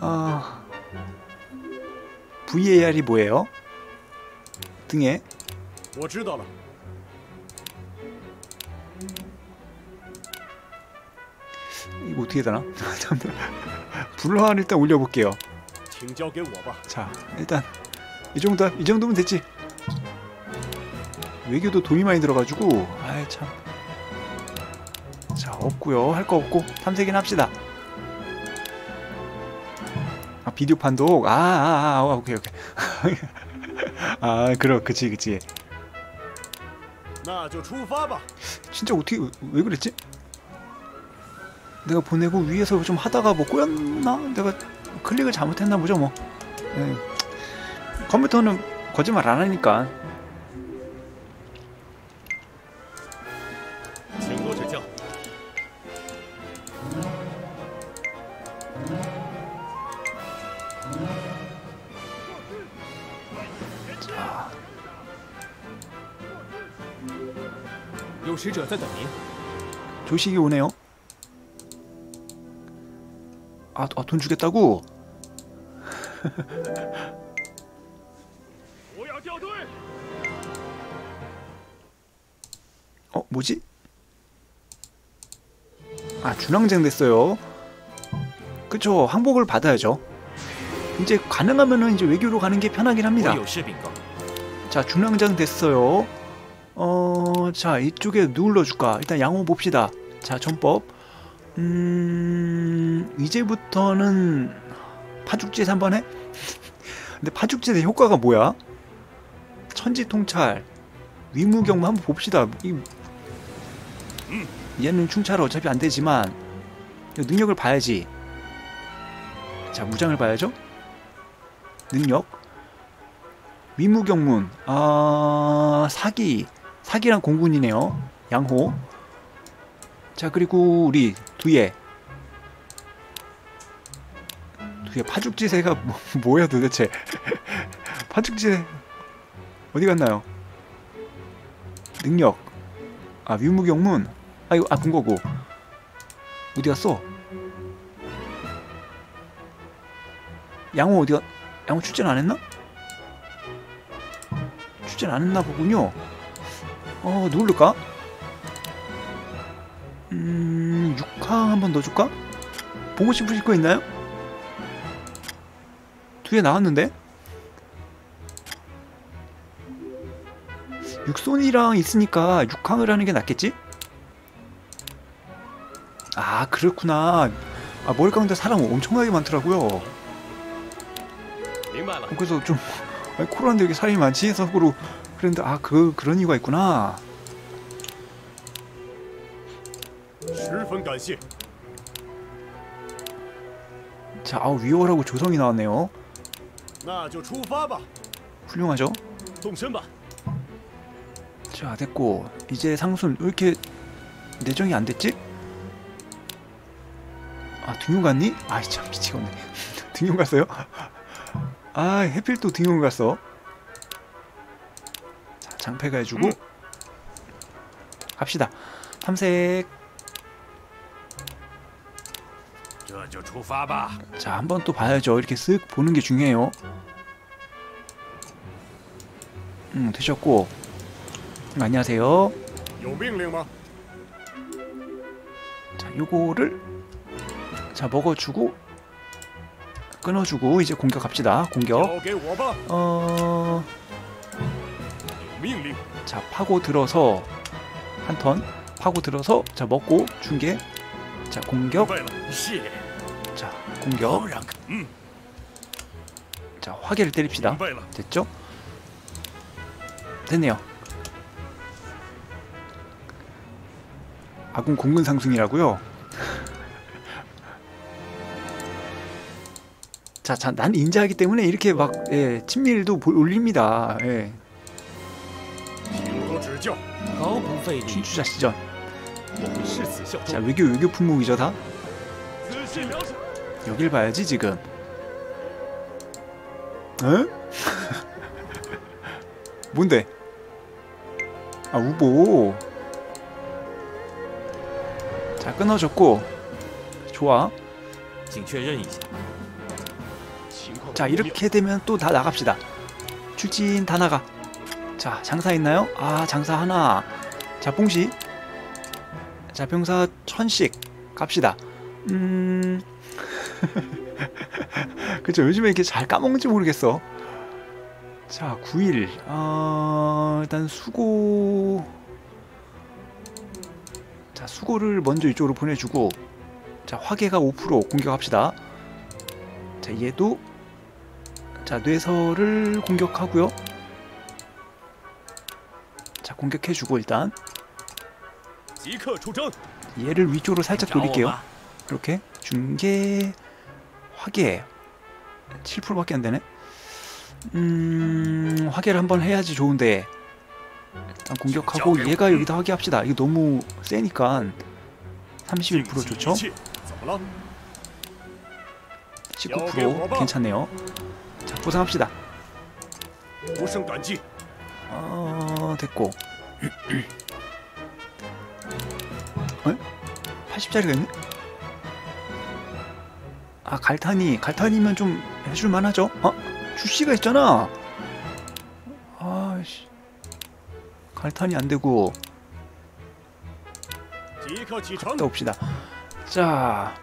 A: 아 VAR이 뭐예요? 등에
D: 我知道了。
A: 이거 어떻게 되나? *laughs* 불화를 일단 올려볼게요.
D: 请交给我吧。
A: 자 일단 이 정도 이 정도면 됐지. 외교도 돈이 많이 들어가지고 아이 참. 자 없고요 할 거 없고 탐색이나 합시다. 아 비디오 판독 아아아 아, 아, 오케이 오케이 *laughs* 아 그럼 그치 그치. 진짜 어떻게 왜 그랬지? 내가 보내고 위에서 좀 하다가 뭐 꼬였나? 내가 클릭을 잘못했나 보죠 뭐. 네. 컴퓨터는 거짓말 안 하니까
B: 使者在等您。
A: 조식이 오네요. 아, 아, 돈 주겠다고? *laughs*
D: 我要掉队。
A: 어, 뭐지? 아, 준항쟁 됐어요. 그쵸, 항복을 받아야죠. 이제 가능하면은 이제 외교로 가는 게 편하긴
B: 我
A: 합니다.
B: 有事禀告。
A: 자, 준항장 됐어요. 어, 자, 이쪽에 넣어줄까? 일단 양호 봅시다. 자, 전법. 음, 이제부터는 파죽지에서 한번 해? 근데 파죽지의 효과가 뭐야? 천지통찰, 위무경무 한번 봅시다. 이, 얘는 충찰 어차피 안 되지만 이 능력을 봐야지. 자, 무장을 봐야죠. 능력. 위무경문 아 사기 사기랑 공군이네요. 양호. 자 그리고 우리 두예. 두예 파죽지세가 뭐, *laughs* 뭐야 도대체? *laughs* 파죽지세 어디 갔나요? 능력. 아 위무경문. 아 이거 아본 거고. 어디 갔어? 양호 어디가 양호 출전 안 했나? 출전 안 했나 보군요. 어 누를까? 음... 6항 한번더 줄까? 보고 싶으실 거 있나요? 뒤에 나왔는데? 육손이랑 있으니까 육항을 하는 게 낫겠지? 아 그렇구나 아 머리 가운데 사람 엄청나게 많더라고요
B: 어,
A: 그래서 좀 코로나인데 여기 사람이 많지? 해서 그로 그런데 아 그, 그런 이유가 있구나. 자 아우 위월하고 조성이 나왔네요. 훌륭하죠? 자 됐고 이제 상순 왜 이렇게 내정이 안 됐지? 아 등용 갔니? 아이 참 미치겠네. *laughs* 등용 갔어요? *laughs* 아 해필 또 등용 갔어. 장패가 해주고 갑시다. 탐색. 자 한번 또 봐야죠. 이렇게 쓱 보는 게 중요해요. 음 되셨고. 음, 안녕하세요. 자 요거를 자 먹어주고 끊어주고 이제 공격합시다. 공격. 어... 자 파고 들어서 한 턴 파고 들어서 자 먹고 중계 자 공격. 자 공격. 자 화개를 때립시다. 됐죠? 됐네요. 아군 공군 상승이라고요? *laughs* 자, 자, 난 인자하기 때문에 이렇게 막 예, 친밀도 올립니다. 예. 춘추자 시전 자 외교 외교 품목이죠 다? 여길 봐야지 지금. 에? *laughs* 뭔데? 아 우보. 자 끊어졌고. 좋아. 자 이렇게 되면 또 다 나갑시다. 추진 다 나가. 자 장사 있나요? 아 장사 하나. 자 봉시. 자 병사 천씩 갑시다. 음. *laughs* 그쵸 요즘에 이렇게 잘 까먹는지 모르겠어. 자 9일. 어, 일단 수고. 자 수고를 먼저 이쪽으로 보내주고. 자 화계가 5% 공격합시다. 자 얘도 자 뇌설을 공격하고요. 자 공격해주고 일단. 얘를 위쪽으로 살짝 돌릴게요. 이렇게 중계 화계. 7%밖에 안되네. 음... 화계를 한번 해야지 좋은데. 일단 공격하고 얘가 여기다 화계합시다. 이게 너무 세니까 31% 좋죠? 19% 괜찮네요. 자 보상합시다. 아 됐고. *clears throat* 어? 80짜리가 있네? 아, 갈탄이. 갈탄이면 좀 해줄만 하죠? 어? 주씨가 있잖아! 아씨. 갈탄이 안 되고. 갔다 옵시다. 자.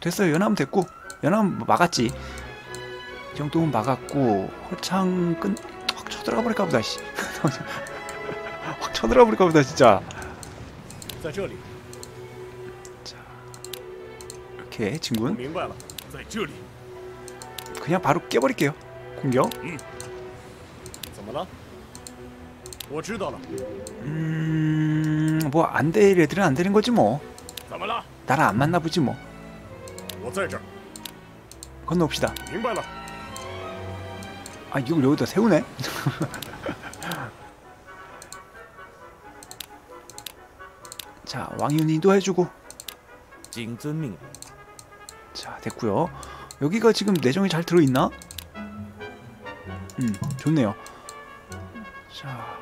A: 됐어요. 연암 됐고. 연암 뭐 막았지. 이 정도면 막았고. 허창 끝 확 쳐들어가 버릴까 보다 씨. *laughs* 확 쳐들어가 버릴까 보다 진짜.
D: 자.
A: 이렇게 친군. 그냥 바로 깨버릴게요. 공격.
D: 음, 뭐안
A: 음, 뭐 될 애들은 안 되는 거지 뭐. 나랑 안 만나 보지 뭐. 건너옵시다. 아 이걸 여기다 세우네? *laughs* 자 왕윤이도 해주고. 자 됐구요. 여기가 지금 내정이 잘 들어있나? 음 좋네요. 자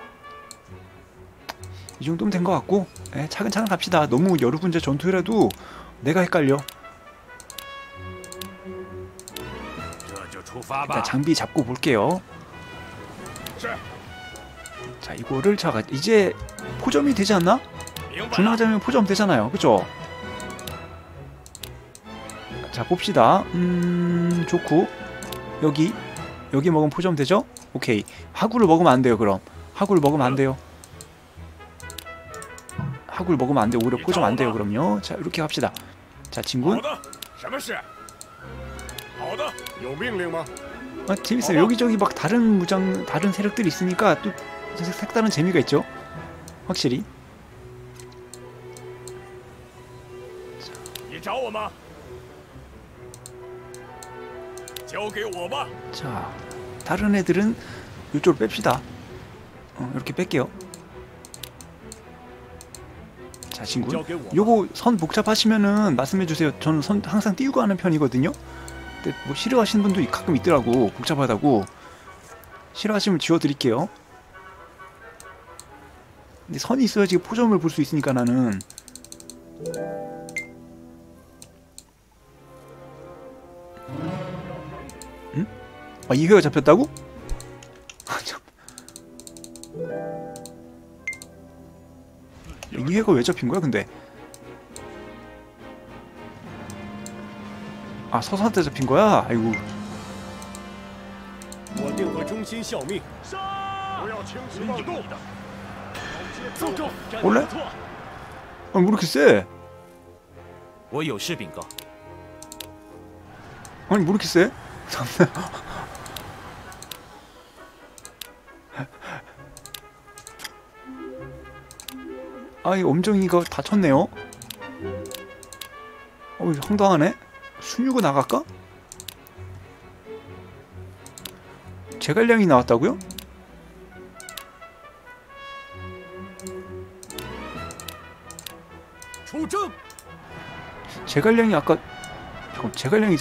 A: 이 정도면 된 것 같고 에, 차근차근 갑시다. 너무 여러 군데 전투이라도 내가 헷갈려. 일단 장비 잡고 볼게요. 자 이거를 자 이제 포점이 되지 않나? 중화자면 포점 되잖아요. 그죠? 자 봅시다. 음... 좋고. 여기 여기 먹으면 포점 되죠? 오케이. 하구를 먹으면 안 돼요 그럼. 하구를 먹으면 안 돼요. 하구를 먹으면 안 돼요. 오히려 포점 안 돼요 그럼요. 자 이렇게 합시다. 자
D: 친구.
A: 아, 재밌어요. 여기저기 막 다른 무장, 다른 세력들이 있으니까 또 색다른 재미가 있죠. 확실히. 자, 다른 애들은 이쪽으로 뺍시다. 어, 이렇게 뺄게요. 자,
D: 친구.
A: 요거 선 복잡하시면은 말씀해주세요. 저는 선 항상 띄우고 하는 편이거든요. 근데 뭐 싫어하시는 분도 가끔 있더라고 복잡하다고 싫어하시면 지워드릴게요 근데 선이 있어야지 포점을 볼 수 있으니까 나는 응? 아 이회가 잡혔다고? 아, 참. 이회가 왜 잡힌 거야 근데 아 서사한테 잡힌 거야? 아이고.
B: 원래?
A: 아왜 이렇게 세? 아니 왜 이렇게 세? 아이 뭐 *laughs* 아, 엄정이가 다쳤네요. 어우 황당하네. 순유가 나갈까? 제갈량이 나왔다고요?
D: 조정!
A: 제갈량이 아까 잠깐 제갈량이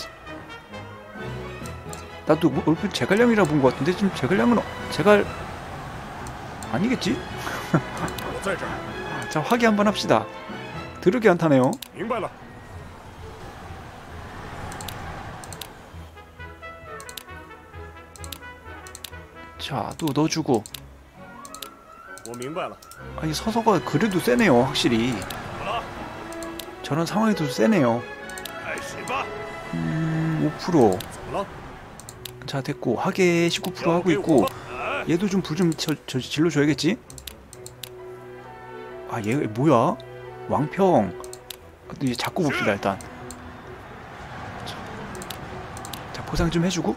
A: 나도 뭐 얼핏 제갈량이라 본 것 같은데 지금 제갈량은 어, 제갈 아니겠지? *laughs* 자 확인 한번 합시다. 들으게 안타네요. 자 또 넣어주고
D: 我明白了。
A: 아니 서서가 그래도 세네요 확실히. 저런 상황에도 세네요.
D: 开始吧。
A: 음, 5%.
D: 怎么了？
A: 자 됐고 화계 19% 하고 있고 얘도 좀 불 좀 저 질러줘야겠지? 아 얘 뭐야? 왕평 이제 잡고 봅시다 일단 자, 자 보상 좀 해주고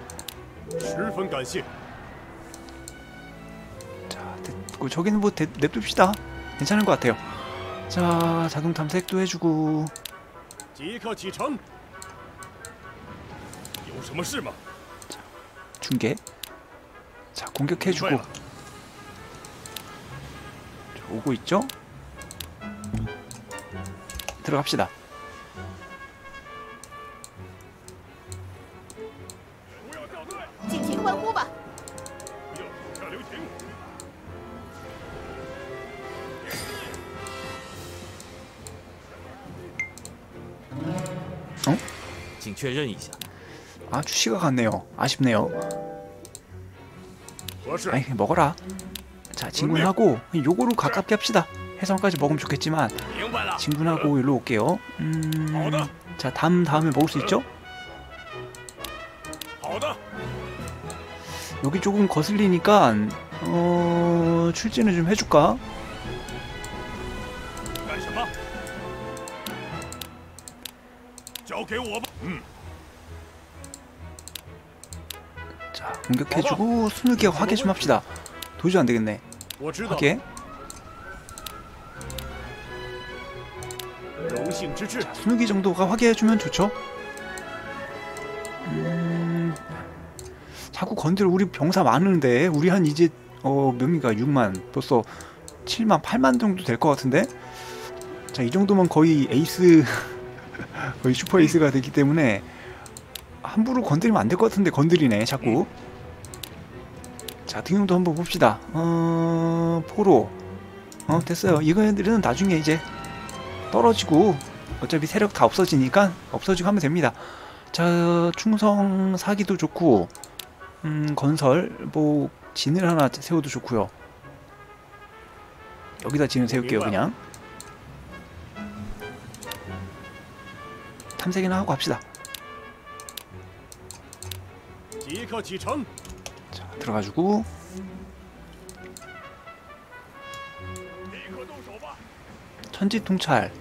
D: 十分感谢。
A: 있고 저기는 뭐 대, 냅둡시다. 괜찮은 것 같아요. 자 자동 탐색도 해주고.
D: 자,
A: 중계. 자 공격해주고. 자, 오고 있죠? 들어갑시다.
B: 确认一下，
A: 아 추시가 갔네요 아쉽네요
D: 合适。
A: 아이 먹어라 자 진군하고 요거로 가깝게 합시다 해성까지 먹으면 좋겠지만
D: 明白了。
A: 진군하고 일로 올게요 음... 자 다음 다음에 먹을 수 있죠?
D: 好的。
A: 여기 조금 거슬리니까 어... 출진을 좀 해줄까?
D: 干
A: 자 공격해주고 스누기가 화계 좀 합시다. 도저히 안되겠네. 화계
D: 자,
A: 스누기 정도가 화계해주면 좋죠. 음... 자꾸 건들 우리 병사 많은데 우리 한 이제 어, 몇 미가? 6만 벌써 7만 8만 정도 될 것 같은데? 자 이 정도면 거의 에이스 *laughs* 거의 슈퍼 에이스가 되기 때문에 함부로 건드리면 안 될 것 같은데 건드리네 자꾸. 네. 자 등용도 한번 봅시다. 어... 포로. 어 됐어요. 이거들은 나중에 이제 떨어지고 어차피 세력 다 없어지니까 없어지고 하면 됩니다. 자 충성 사기도 좋고 음 건설 뭐 진을 하나 세워도 좋고요. 여기다 진을 세울게요 그냥. 탐색이나 하고 합시다. 자 들어가지고. 천지 통찰.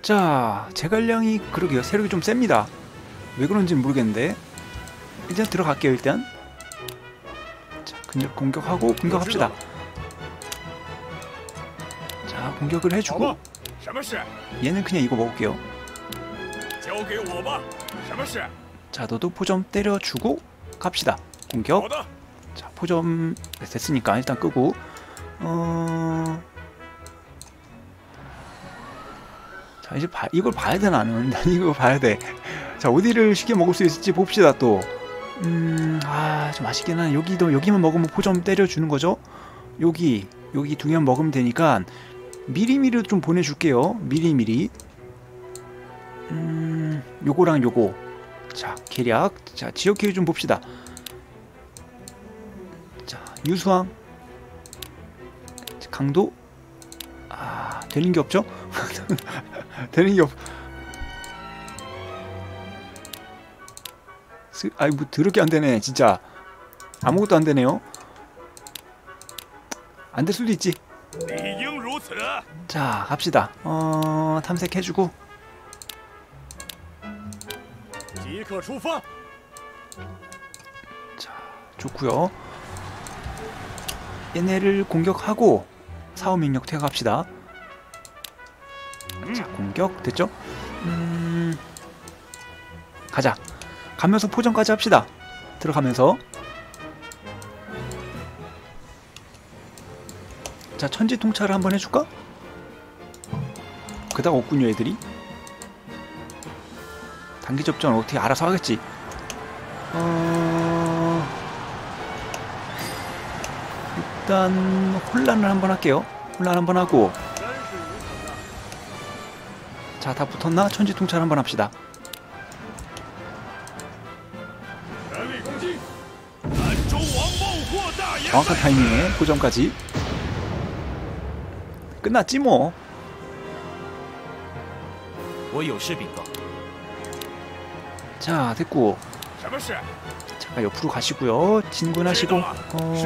A: 자 제갈량이 그러게요. 세력이 좀 셉니다. 왜 그런지는 모르겠는데. 이제 들어갈게요 일단. 근력 공격하고 공격합시다. 자, 공격을 해주고 얘는 그냥 이거 먹을게요. 자, 너도 포점 때려주고 갑시다. 공격. 자, 포점 됐으니까 일단 끄고 어... 자, 이제 바... 이걸 봐야 되나? *laughs* 난 이거 봐야 돼. 자, 어디를 쉽게 먹을 수 있을지 봅시다, 또. 음... 아 좀 아쉽긴 하네. 여기도 여기만 먹으면 포점 때려주는 거죠? 여기 여기 두 개만 먹으면 되니까 미리미리 좀 보내줄게요. 미리미리. 음... 요거랑 요거. 자 계략. 자 지역 계획 좀 봅시다. 자 유수왕. 강도. 아 되는 게 없죠? *laughs* 되는 게 없. 아이 뭐 더럽게 안되네 진짜. 아무것도 안되네요. 안 될 수도 있지. 자 갑시다. 어 탐색해주고.
D: 자
A: 좋구요. 얘네를 공격하고 사우민력 퇴각합시다. 자 공격 됐죠? 음 가자. 가면서 포장까지 합시다. 들어가면서. 자 천지 통찰을 한번 해줄까? 그닥 없군요 애들이. 단기 접전 어떻게 알아서 하겠지? 어... 일단 혼란을 한번 할게요. 혼란 한번 하고. 자 다 붙었나? 천지 통찰 한번 합시다. 정확한 타이밍에 고점까지 끝났지 뭐 자, 됐고. 잠깐 옆으로 가시고요. 진군하시고. 네,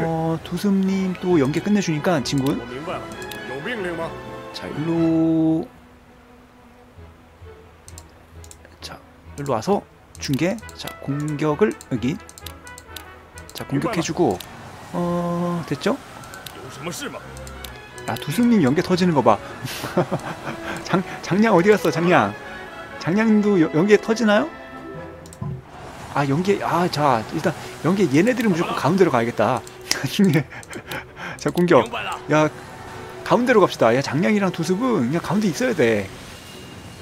A: 어, 두슴님 또 연계 끝내주니까 진군. 자, 일로. 자, 일로 와서 중계. 자, 공격을 여기. 자, 공격해주고. 어... 됐죠? 나 두승님 연계 터지는 거 봐. *laughs* 장, 장량 어디 갔어 장량? 장량님도 여, 연계 터지나요? 아 연계 아자 일단 연계 얘네들은 무조건 가운데로 가야겠다. *laughs* 자 공격. 야 가운데로 갑시다. 야 장량이랑 두습은 그냥 가운데 있어야 돼.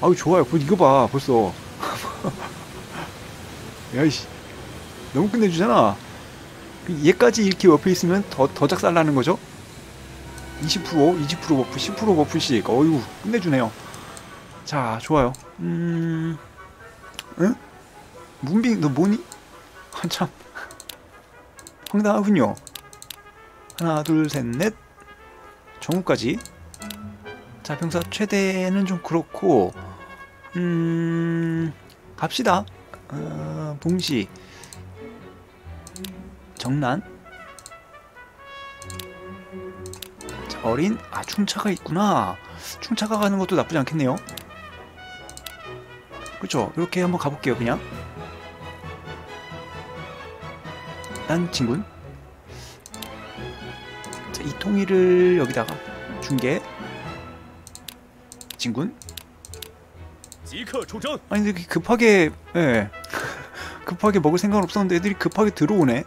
A: 아우 좋아요. 이거 봐 벌써. *laughs* 야이씨 너무 끝내주잖아. 그 얘까지 이렇게 옆에 있으면 더 더 작살나는 거죠? 20% 20% buff 10% buff씩 어유 끝내주네요. 자 좋아요. 음, 응? 문빙 너 뭐니? 한참 황당하군요. 하나 둘 셋 넷 정우까지 자 병사 최대는 좀 그렇고 음 갑시다 어, 봉시 정난? 어린 아 충차가 있구나. 충차가 가는 것도 나쁘지 않겠네요. 그렇죠? 이렇게 한번 가볼게요 그냥. 난 친군 자, 이 통일을 여기다가 중계 친군 아니 근데 급하게 예. *laughs* 급하게 먹을 생각은 없었는데 애들이 급하게 들어오네.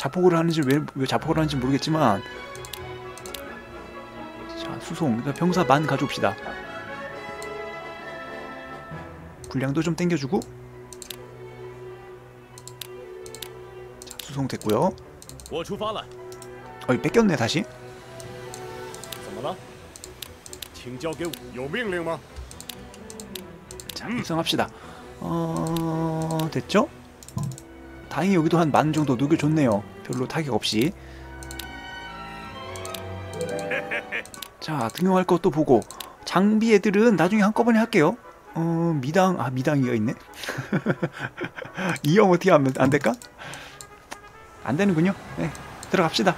A: 자폭을 하는지 왜, 왜 자폭을 하는지 모르겠지만 자 수송. 그러니까 병사 만 가져옵시다. 분량도 좀 땡겨주고. 자 수송 됐고요. 어이 뺏겼네 다시. 자, 육성합시다. 어... 됐죠? 다행히 여기도 한 만 정도 녹여줬네요. 별로 타격 없이. *laughs* 자, 등용할 것도 보고 장비 애들은 나중에 한꺼번에 할게요. 어, 미당, 아, 미당이가 있네. *laughs* 이형 어떻게 하면 안 될까? 안 되는군요. 네, 들어갑시다.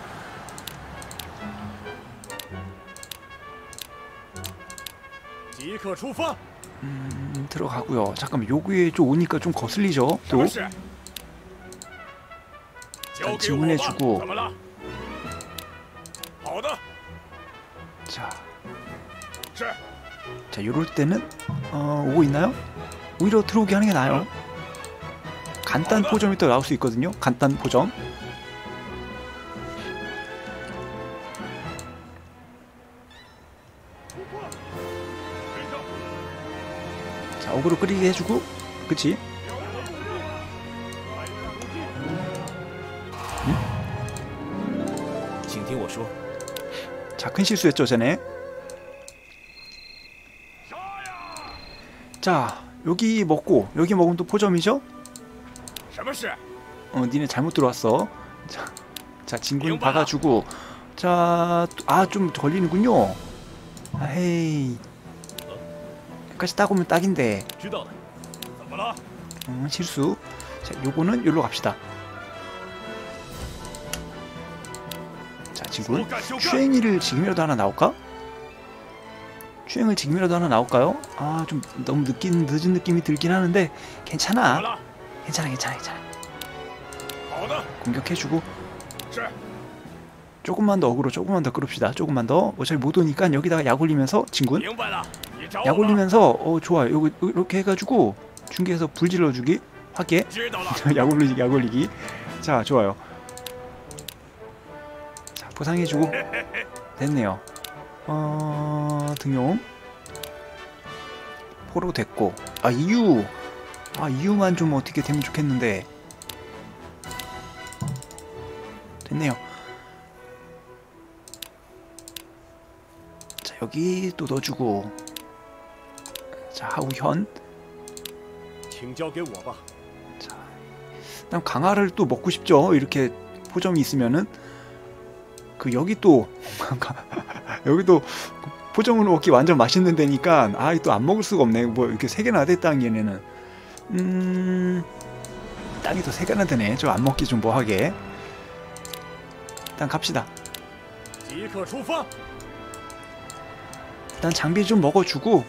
A: 음, 들어가고요. 잠깐만, 요구에 좀 오니까 좀 거슬리죠? 또.
D: 일단
A: 질문해주고. 자, 자. 요럴 때는 어, 오고 있나요? 오히려 들어오게 하는 게 나아요. 간단 포점이 또 나올 수 있거든요. 간단 포점. 자 어그로 끓이게 해주고 그치? 큰 실수했죠 쟤네? 자 여기 먹고 여기 먹으면 또 포점이죠? 어 니네 잘못 들어왔어. 자, 자 진군 받아주고. 자아 좀 걸리는군요. 아 헤이. 여기까지 따고면 딱인데. 음, 실수. 자 요거는 요로 갑시다.
D: 친구는
A: 슈행이를 지금이라도 하나 나올까? 슈행을 지금이라도 하나 나올까요? 아 좀 너무 늦긴 늦은 느낌이 들긴 하는데 괜찮아. 괜찮아 괜찮아 괜찮아. 공격해주고 조금만 더 어그로 조금만 더 끌읍시다. 조금만 더. 어차피 못 오니까 여기다가 약 올리면서 진군 약 올리면서 어 좋아 요. 이렇게 해가지고 중계에서 불 질러주기 할게 *laughs* 약 올리기 약 올리기. 자 좋아요. 보상해주고 됐네요. 어... 등용 포로 됐고. 아 이유. 아 이유만 좀 어떻게 되면 좋겠는데. 됐네요. 자 여기 또 넣어주고. 자 하우현.
D: 자,
A: 일단 강화를 또 먹고 싶죠? 이렇게 포점이 있으면은. 그 여기 또 *laughs* 여기 또 포정은 먹기 완전 맛있는 데니까 아 또 안 먹을 수가 없네. 뭐 이렇게 세 개나 됐다 얘네는. 음 땅이 또 세 개나 되네. 좀 안 먹기 좀 뭐하게. 일단 갑시다. 일단 장비 좀 먹어주고!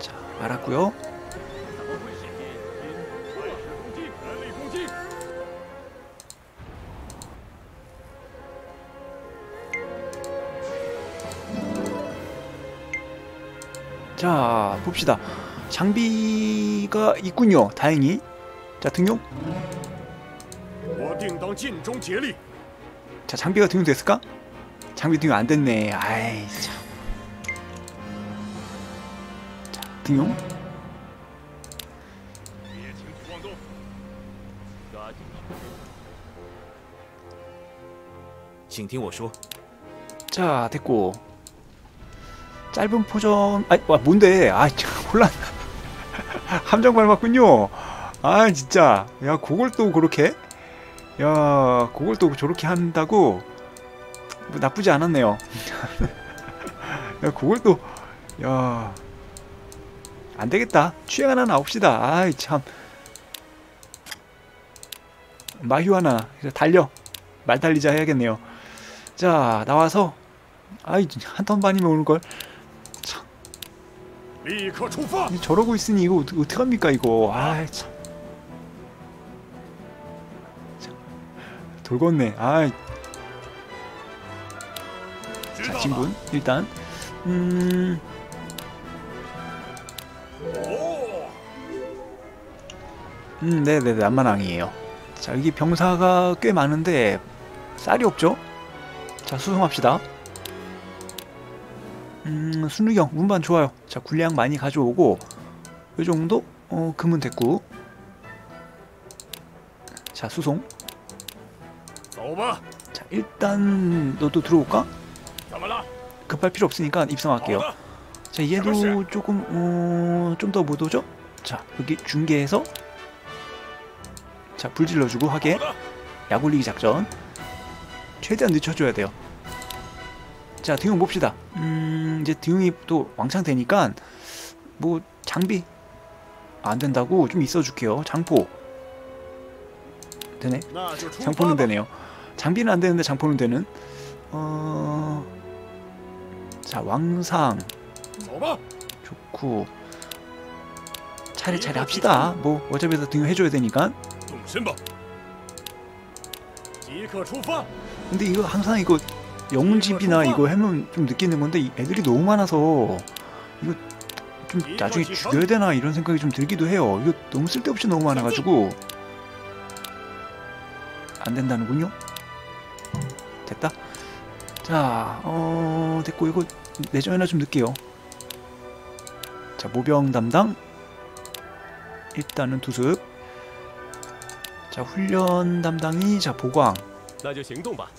A: 자 알았고요. 자 봅시다 장비가 있군요 다행히 자 등용 자 장비가 등용됐을까? 장비 등용 안됐네 아이 참 자, 등용 자 됐고 짧은 포전 아 뭔데? 아 혼란 *laughs* 함정 밟았군요. 아 진짜. 야 그걸 또 그렇게? 야 그걸 또 저렇게 한다고? 뭐 나쁘지 않았네요. *laughs* 야 그걸 또야 안되겠다. 취향 하나 나옵시다. 아이 참. 마휴 하나. 달려. 말 달리자 해야겠네요. 자 나와서 아이 한 턴 반이면 오는걸? 저러고 있으니 이거 어떡합니까 이거 아 참. 돌겠네 아 자, 진군 일단 음 음, 네, 네, 네네네, 남만왕이에요. 자, 여기 병사가 꽤 많은데, 쌀이 없죠? 자, 수송합시다. 음, 순우경 운반 좋아요. 자 군량 많이 가져오고 요정도? 어 금은 됐고. 자 수송. 자 일단 너도 들어올까? 급할 필요 없으니까 입성할게요. 자 얘도 조금 어, 좀 더 못오죠? 자 여기 중계해서. 자 불질러주고 하게. 약 올리기 작전. 최대한 늦춰줘야 돼요. 자 등용 봅시다. 음 이제 등용이 또 왕창 되니까 뭐 장비 안된다고 좀 있어줄게요. 장포. 되네. 장포는 되네요. 장비는 안되는데 장포는 되는? 어... 자 왕상. 좋고. 차례차례 합시다. 뭐 어차피 다 등용해줘야 되니까. 근데 이거 항상 이거 영웅집이나 이거 하면 좀 느끼는 건데 이 애들이 너무 많아서 이거 좀 나중에 죽여야 되나 이런 생각이 좀 들기도 해요. 이거 너무 쓸데없이 너무 많아가지고 안 된다는군요. 됐다. 자, 어 됐고 이거 내전이나 좀 넣을게요. 자, 모병 담당 일단은 투습. 자, 훈련 담당이 자 보광.
D: 那就行动吧。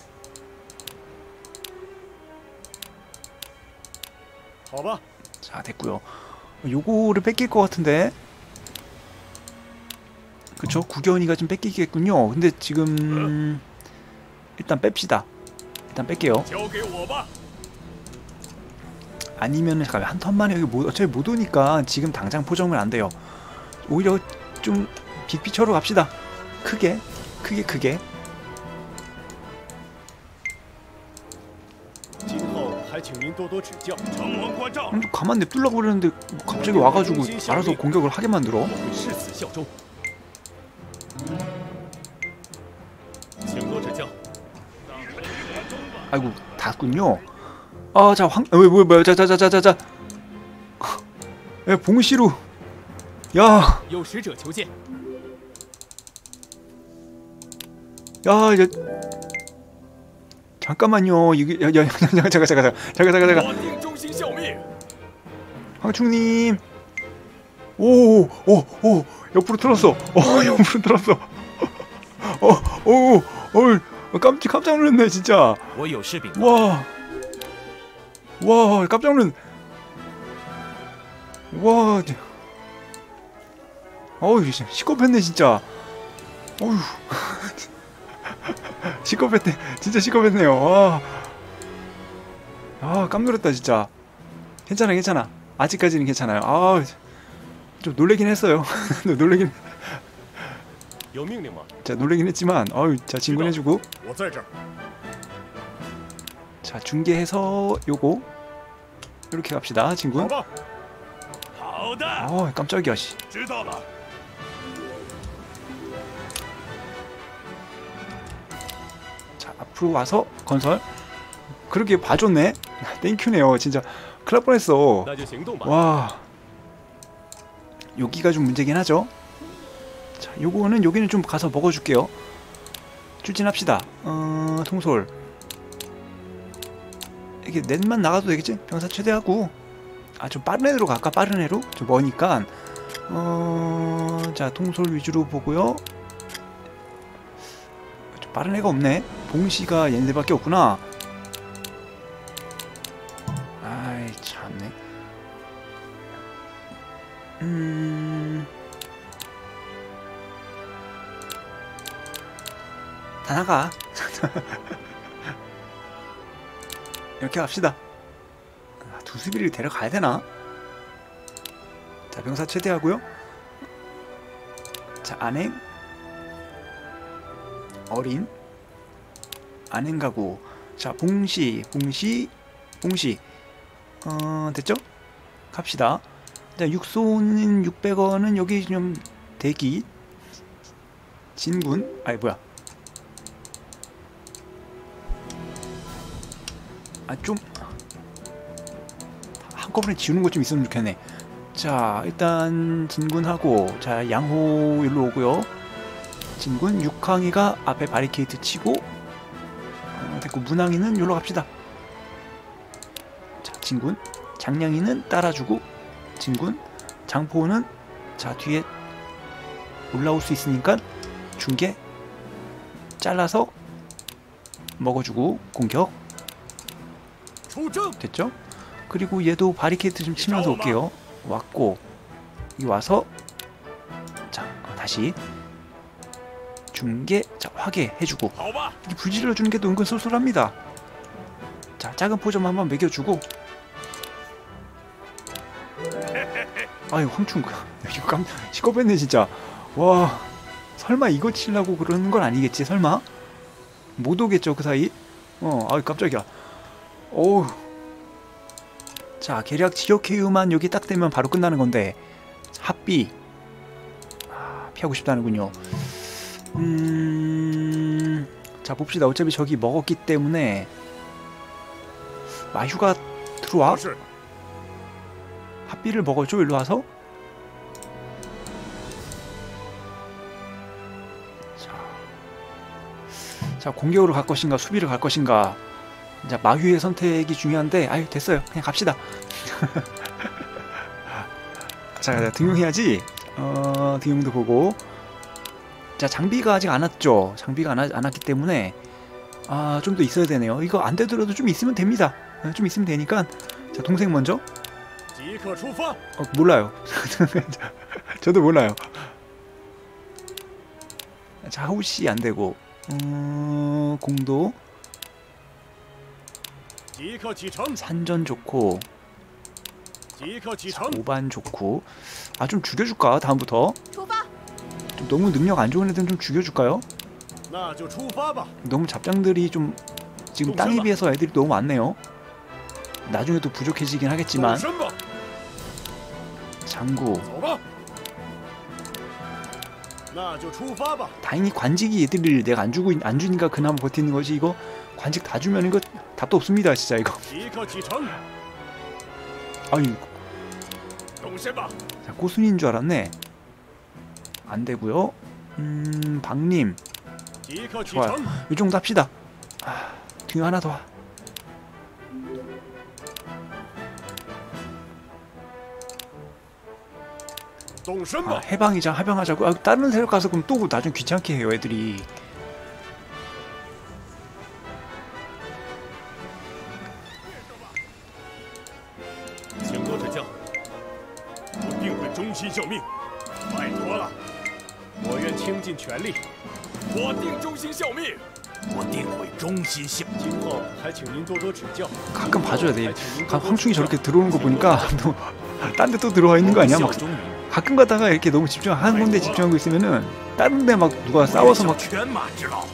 D: 봐봐.
A: 자 됐고요. 요거를 뺏길 것 같은데. 그쵸? 구견이가 좀 뺏기겠군요. 근데 지금 일단 뺍시다. 일단 뺄게요. 아니면은 잠깐 한 턴만에 여기 못, 어차피 못 오니까 지금 당장 포정은 안 돼요. 오히려 좀 빅피처로 갑시다. 크게 크게 크게 좀 가만 냅둘라 그랬는데 갑자기 와가지고 알아서 공격을 하게 만들어. 아이고 닿군요. 아, 자, 황, 어, 왜, 왜, 뭐야, 자, 자, 자, 자, 자, 자. 야, 봉시루. 야. 야, 이제 잠깐만요. 이게 야, 야, *laughs* 잠깐 잠깐 잠깐 잠깐 잠깐 잠깐.
D: 아,
A: 황충님. 오오 오 옆으로 틀었어. 어 *laughs* 옆으로 틀었어. 어오오 어, 어, 어 깜짝 깜짝 놀랐네 진짜. 와. 와 깜짝 놀랐. 와. 네. 어우 시겁했네 진짜. 어휴. 시커했대. 진짜 시커했네요. 아. 아, 깜놀했다 진짜. 괜찮아 괜찮아. 아직까지는 괜찮아요. 아좀 놀래긴 했어요. *laughs* 놀래긴 자 놀래긴 했지만 어유, 자 진군해주고. 자 중계해서 요거. 이렇게 갑시다 진군. 어 깜짝이야 씨. 들어와서 건설? 그렇게 봐줬네. *laughs* 땡큐네요 진짜. 클일 뻔했어. 와. 여기가 좀 문제긴 하죠. 자 요거는 여기는 좀 가서 먹어줄게요. 출진합시다. 어... 통솔. 이게 넷만 나가도 되겠지? 병사 최대하고. 아 좀 빠른 애로 갈까? 빠른 애로? 좀 머니까 어... 자 통솔 위주로 보고요. 좀 빠른 애가 없네. 봉시가 얘네들밖에 없구나. 아이, 참네. 음... 다 나가. *laughs* 이렇게 갑시다. 아, 두 수비를 데려가야 되나? 자, 병사 최대하고요. 자, 안행. 어린. 안행 가고. 자, 봉시, 봉시, 봉시. 어, 됐죠? 갑시다. 자, 육소는 600원은 여기 좀 대기. 진군. 아니 뭐야? 아 좀 한꺼번에 지우는 것 좀 있으면 좋겠네. 자, 일단 진군하고 자 양호 일로 오고요. 진군 육항이가 앞에 바리케이트 치고 어, 됐고 문항이는 여기로 갑시다. 자, 진군 장량이는 따라주고 진군 장포는 자 뒤에 올라올 수 있으니까 중계 잘라서 먹어주고 공격。 됐죠? 그리고 얘도 바리케이트 좀 치면서 올게요. 왔고 여기 와서 자 어, 다시 중계 자 화계 해주고.
D: 好吧，
A: 이게 불질러 주는 게또 은근 쏠쏠합니다. 자 작은 포점 한번 매겨주고. *laughs* 아유 황충 *laughs* 이거 깜 시겁했네 진짜. 와 설마 이거 치려고 그러는 건 아니겠지 설마? 못 오겠죠 그 사이? 어 아유 깜짝이야. 어우. 자 계략 지역 회유만 여기 딱 되면 바로 끝나는 건데 합비 아, 피하고 싶다는군요 음 자 봅시다. 어차피 저기 먹었기 때문에 마휴가 들어와? 핫비를 먹어줘 일로 와서? 자, 자 공격으로 갈 것인가 수비를 갈 것인가? 자 마휴의 선택이 중요한데 아유 됐어요. 그냥 갑시다. *laughs* 자 등용해야지. 어 등용도 보고 자 장비가 아직 안 왔죠? 장비가 안, 안 왔기 때문에 아 좀 더 있어야 되네요. 이거 안 되더라도 좀 있으면 됩니다. 네, 좀 있으면 되니까. 자 동생 먼저. 어 몰라요. *laughs* 저도 몰라요. 자 하우씨 안되고. 어, 음, 공도. 산전 좋고. 자, 5반 좋고. 아 좀 죽여줄까 다음부터? 좀 너무 능력 안 좋은 애들은 좀 죽여줄까요? 너무 잡장들이 좀 지금 땅에 비해서 애들이 너무 많네요. 나중에도 부족해지긴 하겠지만. 장구 다행히 관직이 얘들을 내가 안 주고 안 주니까 그나마 버티는 거지. 이거 관직 다 주면 이거 답도 없습니다 진짜 이거.
D: 아니
A: 자, 꼬순인 줄 알았네. 안 되고요. 음, 박님. 좋아요. 이 정도 합시다. 아, 등 하나 더. 아, 해방이자 합병하자고 아, 다른 세력 가서 그럼 또 나중 귀찮게 해요 애들이
D: 心效。今后还请您多多指教。
A: 가끔 봐줘야 돼.
D: 还请您
A: 가-
D: 多多
A: 황충이
D: 指教
A: 저렇게 들어오는 거 보니까 *laughs* 딴 데 또 들어와 있는 거 아니야? 막
B: 效忠于
A: 가끔 가다가 이렇게 너무 집중 한 군데 집중하고 있으면은 다른 데 막 누가 싸워서 막
B: 犬马之劳。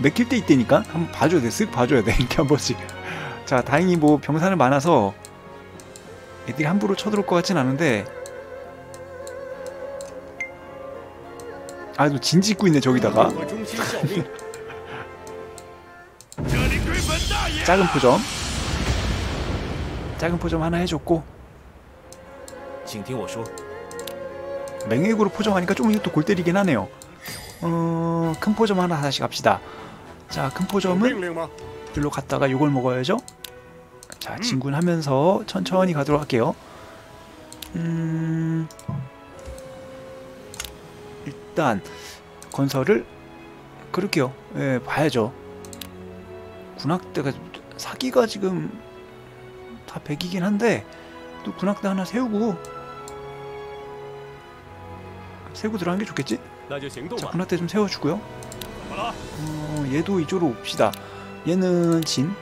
A: 맥힐 때 있다니까 한번 봐줘야 돼. 쓱 봐줘야 돼. *laughs* 이렇게 한 번씩. 자, 다행히 뭐 병사는 많아서 애들이 함부로 쳐들어올 것 같진 않은데 아, 또 진지 있고 있네
D: 我
A: 저기다가
D: 会忠心效命。
A: 작은 포점 작은 포점 하나 해줬고. 맹액으로 포점하니까 좀 이것도 골 때리긴 하네요. 어, 큰 포점 하나 하나씩 합시다. 자 큰 포점은 이로 갔다가 요걸 먹어야죠. 자 음. 진군하면서 천천히 가도록 할게요. 음... 일단 건설을 그럴게요. 예, 봐야죠. 군악대가 사기가 지금 다 백이긴 한데 또 군악대 하나 세우고 세고 들어가는 게 좋겠지? 자 군악대 좀 세워주고요. 어, 얘도 이쪽으로 옵시다. 얘는 진.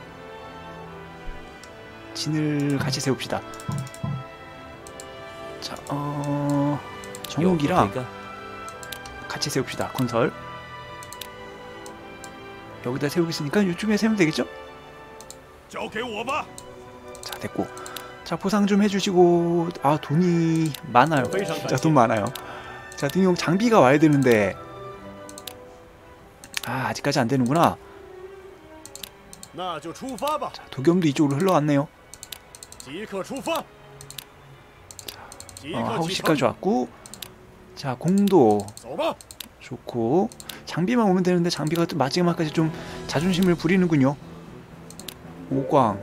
A: 진을 같이 세웁시다. 자 어... 정욱이랑 같이 세웁시다. 건설. 여기다 세우겠으니까 이쪽에 세우면 되겠죠? 자 됐고. 자 보상 좀 해주시고. 아 돈이 많아요. 자 돈 많아요. 자 등용 장비가 와야 되는데. 아 아직까지 안 되는구나. 자 도겸도 이쪽으로 흘러왔네요. 어, 9시까지 왔고. 자 공도 좋고. 장비만 오면 되는데 장비가 마지막까지 좀 자존심을 부리는군요. 5광.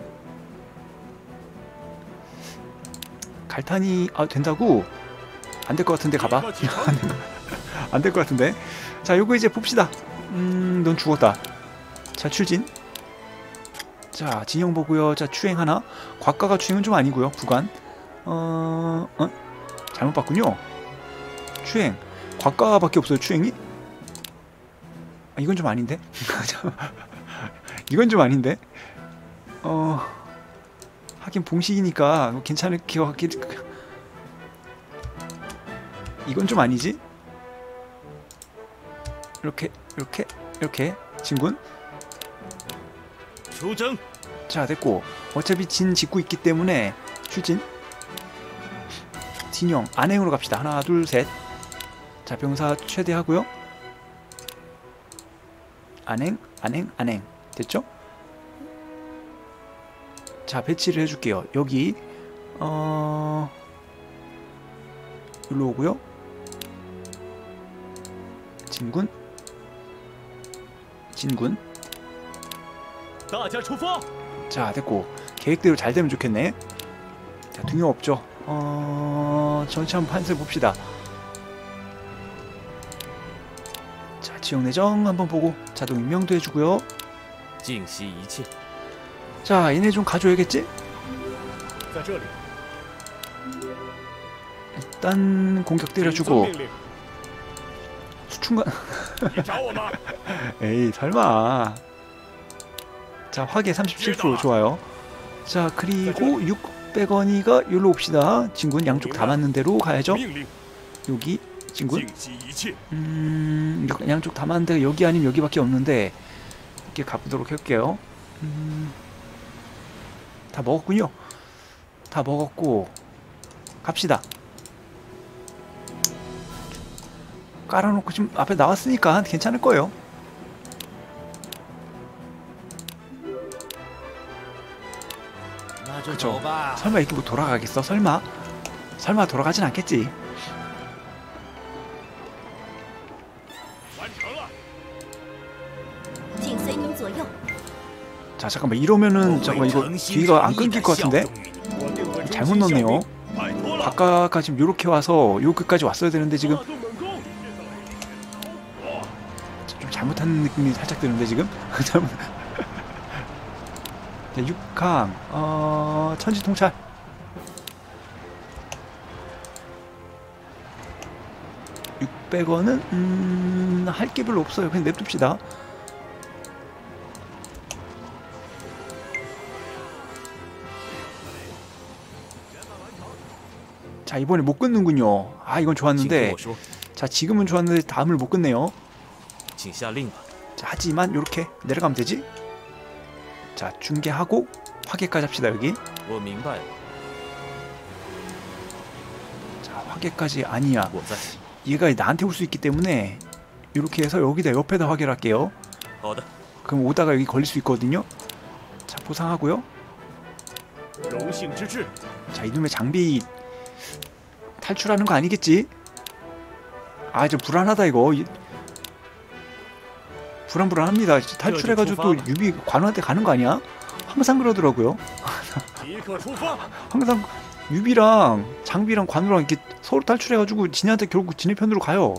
A: 갈탄이 아 된다고? 안 될 것 같은데 가봐.
D: 어? *laughs*
A: 안될 것 같은데. 자 요거 이제 봅시다. 음넌 죽었다. 자 출진. 자 진영 보고요. 자 추행 하나. 곽가가 추행은 좀 아니고요. 구간. 어... 어? 잘못 봤군요. 추행. 곽가밖에 없어요 추행이? 아, 이건 좀 아닌데? *laughs* 이건 좀 아닌데? 어 하긴 봉식이니까 뭐 괜찮을 것 같긴 이건 좀 아니지? 이렇게 이렇게 이렇게. 진군? 出征。자 됐고. 어차피 진 짓고 있기 때문에 출진. 진영 안행으로 갑시다. 하나 둘셋자 병사 최대하고요. 안행 안행 안행. 됐죠? 자 배치를 해줄게요. 여기 어... 일로 오고요. 진군. 진군. 자 됐고. 계획대로 잘 되면 좋겠네. 자 등용 없죠. 어... 전체 한번 판세 봅시다. 자 지역 내정 한번 보고 자동 임명도 해주고요.
B: 징시 이치
A: 자, 얘네 좀 가져야겠지? 일단 공격 때려주고. 수충관. *laughs* 에이 설마. 자 화계 37% 좋아요. 자 그리고 600원이가 여기로 옵시다. 진군 양쪽 다 맞는 대로 가야죠. 여기 진군. 음 양쪽 다 맞는 데가 여기 아니면 여기밖에 없는데 이렇게 가보도록 할게요. 음... 다 먹었군요. 다 먹었고 갑시다. 깔아놓고 지금 앞에 나왔으니까 괜찮을 거예요. 그쵸? 설마 이렇게 뭐 돌아가겠어? 설마? 설마 돌아가진 않겠지? 잠깐만 이러면은 잠깐만 이거 뒤가 안 끊길 것 같은데? 잘못 넣네요 바깥까지 지금 이렇게 와서 요 끝까지 왔어야 되는데 지금 좀 잘못한 느낌이 살짝 드는데 지금? *laughs* 자, 6강 어... 천지통찰 600원은 음... 할 게 별로 없어요. 그냥 냅둡시다. 자 이번에 못 끊는군요. 아 이건 좋았는데 자 지금은 좋았는데 다음을 못 끊네요. 자 하지만 이렇게 내려가면 되지? 자 중계하고 화계까지 합시다 여기. 자 화계까지 아니야. 얘가 나한테 올 수 있기 때문에 이렇게 해서 여기다 옆에다 화계를 할게요. 그럼 오다가 여기 걸릴 수 있거든요. 자 보상하고요. 자 이놈의 장비 탈출하는 거 아니겠지? 아 이제 불안하다 이거 불안불안합니다 탈출해가지고 또 유비 관우한테 가는 거 아니야? 항상 그러더라고요 항상 유비랑 장비랑 관우랑 이렇게 서로 탈출해가지고 진이한테 결국 진의 편으로 가요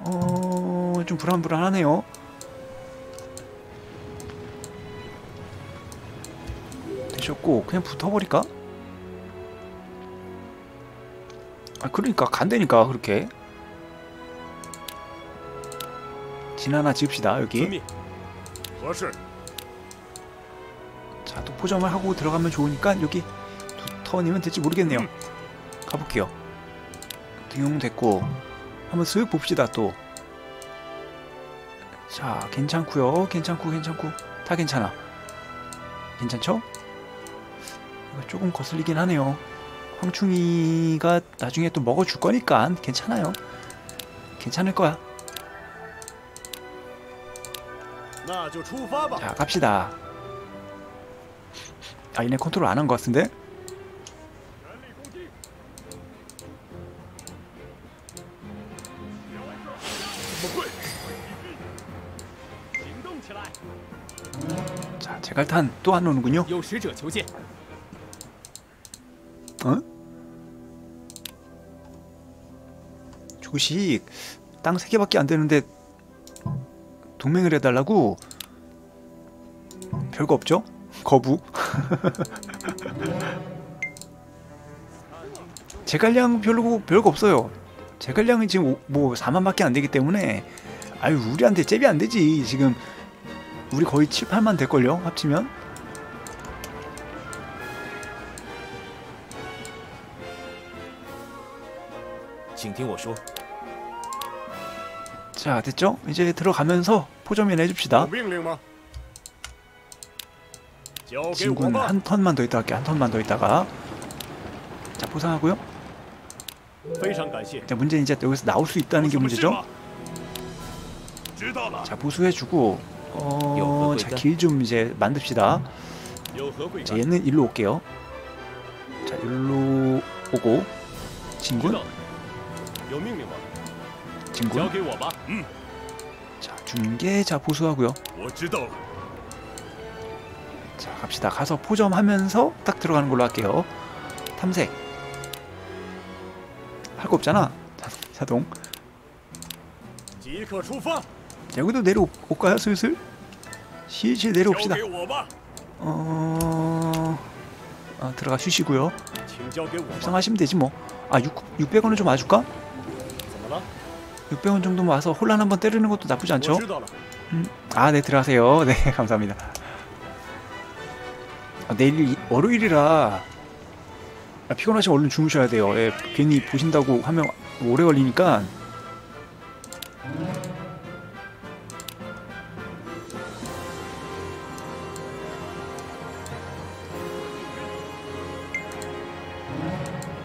A: 어... 좀 불안불안하네요 되셨고 그냥 붙어버릴까? 아 그러니까 간대니까 그렇게. 진 하나 지읍시다 여기. 자 독포점을 하고 들어가면 좋으니까 여기 두 턴이면 될지 모르겠네요.
D: 음.
A: 가볼게요. 등용 됐고 한번 쓱 봅시다 또 자 괜찮구요. 괜찮고 괜찮고. 다 괜찮아. 괜찮죠? 조금 거슬리긴 하네요. 황충이가 나중에 또 먹어줄 거니까 괜찮아요. 괜찮을 거야. 자 갑시다. 아 이네 컨트롤 안 한 것 같은데? 자 제갈탄 또 안 오는군요. 조식 땅 3개밖에 안 되는데 동맹을 해달라고? 별거 없죠? 거부? *laughs* 제갈량 별로 별거 없어요. 제갈량은 지금 뭐 4만밖에 안 되기 때문에 아유 우리한테 잽이 안 되지. 지금 우리 거의 7, 8만 될걸요? 합치면? 자 됐죠? 이제 들어가면서 포점이나 해줍시다. 진군 한 턴만 더 있다 할게 한 턴만 더 있다가. 자 포상하고요. 자 문제는 이제 여기서 나올 수 있다는 게 문제죠? 자 보수해주고 어... 자길 좀 이제 만듭시다. 자 얘는 일로 올게요. 자 일로 오고 진군. 진군. 자 중계자 보수하고요. 자 갑시다. 가서 포점하면서 딱 들어가는 걸로 할게요. 탐색. 할 거 없잖아. 자, 동자 여기도 내려올까요 슬슬? 실실 내려옵시다. 어... 아, 들어가 쉬시고요. 상하시면 되지 뭐. 아, 6, 600원을 좀 와줄까? 600원 정도면 와서 혼란 한번 때리는 것도 나쁘지 않죠?
D: 음,
A: 아, 네, 들어가세요. *laughs* 네, 감사합니다. 아, 내일 월요일이라 아, 피곤하시면 얼른 주무셔야 돼요. 예, 괜히 보신다고 하면 오래 걸리니까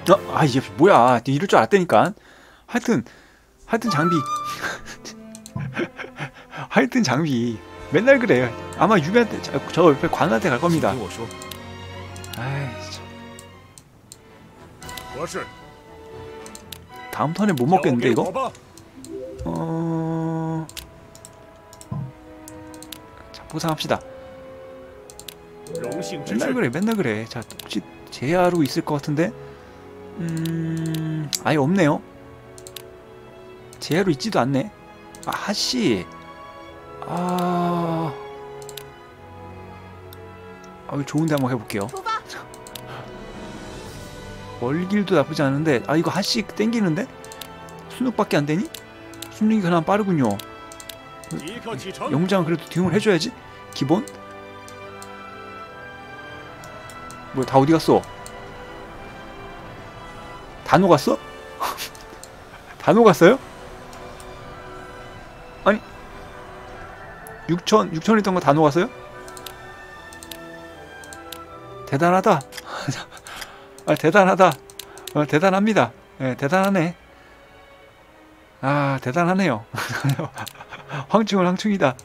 A: 아, 아 이게 뭐야 이럴 줄 알았다니까 하여튼 하여튼 장비. *laughs* 하여튼 장비. 맨날 그래요 아마 유비한테 저, 저 옆에 관한테 갈 겁니다. 아이 다음 턴에 못 먹겠는데 이거? 어... 자 보상합시다. 맨날 그래 맨날 그래. 자 혹시 제야로 있을 것 같은데? 음... 아예 없네요. 제로 있지도 않네 아씨 아... 아 좋은데 한번 해볼게요 멀길도 나쁘지 않은데 아 이거 한씩 땡기는데? 순욱밖에 안되니? 순욱이 가장 빠르군요 영장은 그래도 등용을 해줘야지 기본? 뭐야 다 어디갔어? 다 녹았어? 다 녹았어요? 6천 6천 있던 거 다 녹았어요? 대단하다. *laughs* 아 대단하다. 어, 대단합니다. 예 대단하네. 아 대단하네요. *laughs* 황충은 황충이다.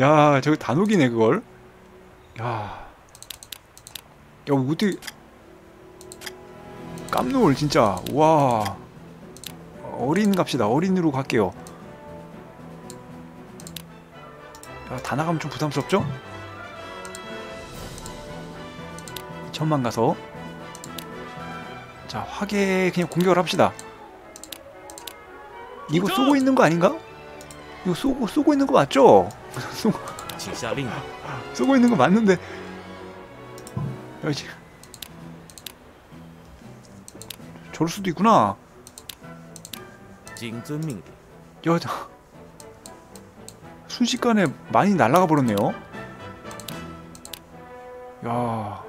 A: 야 저거 다 녹이네 그걸. 야, 야 어떻게. 깜놀 진짜. 와. 어린 갑시다. 어린으로 갈게요 어, 다 나가면 좀 부담스럽죠? 천만 가서 자 화계 그냥 공격을 합시다 이거 쏘고 있는 거 아닌가? 이거 쏘고 쏘고 있는 거 맞죠? *laughs* 쏘고 쏘고 있는 거 맞는데 여기 저럴 수도 있구나. 여자 순식간에 많이 날아가 버렸네요. 야.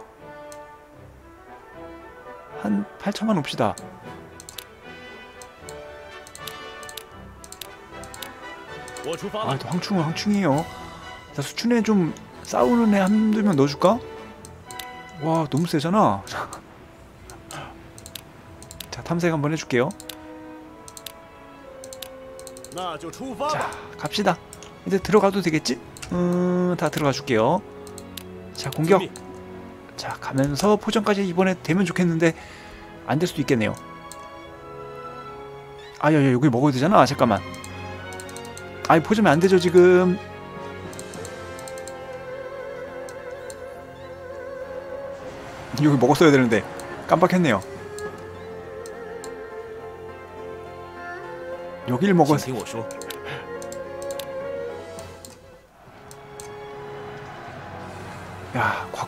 A: 한 8천만 옵시다. 아 또 황충은 황충이에요. 자 수춘에 좀 싸우는 애 한두 명 넣어줄까? 와 너무 세잖아. *laughs* 자 탐색 한번 해줄게요. 자 갑시다. 이제 들어가도 되겠지? 음, 다 들어가 줄게요. 자, 공격. 자, 가면서 포전까지 이번에 되면 좋겠는데 안 될 수도 있겠네요. 아, 야, 야, 여기 먹어야 되잖아. 아, 잠깐만. 아이, 포점이 안 되죠, 지금. 여기 먹었어야 되는데 깜빡했네요. 여길 먹었어.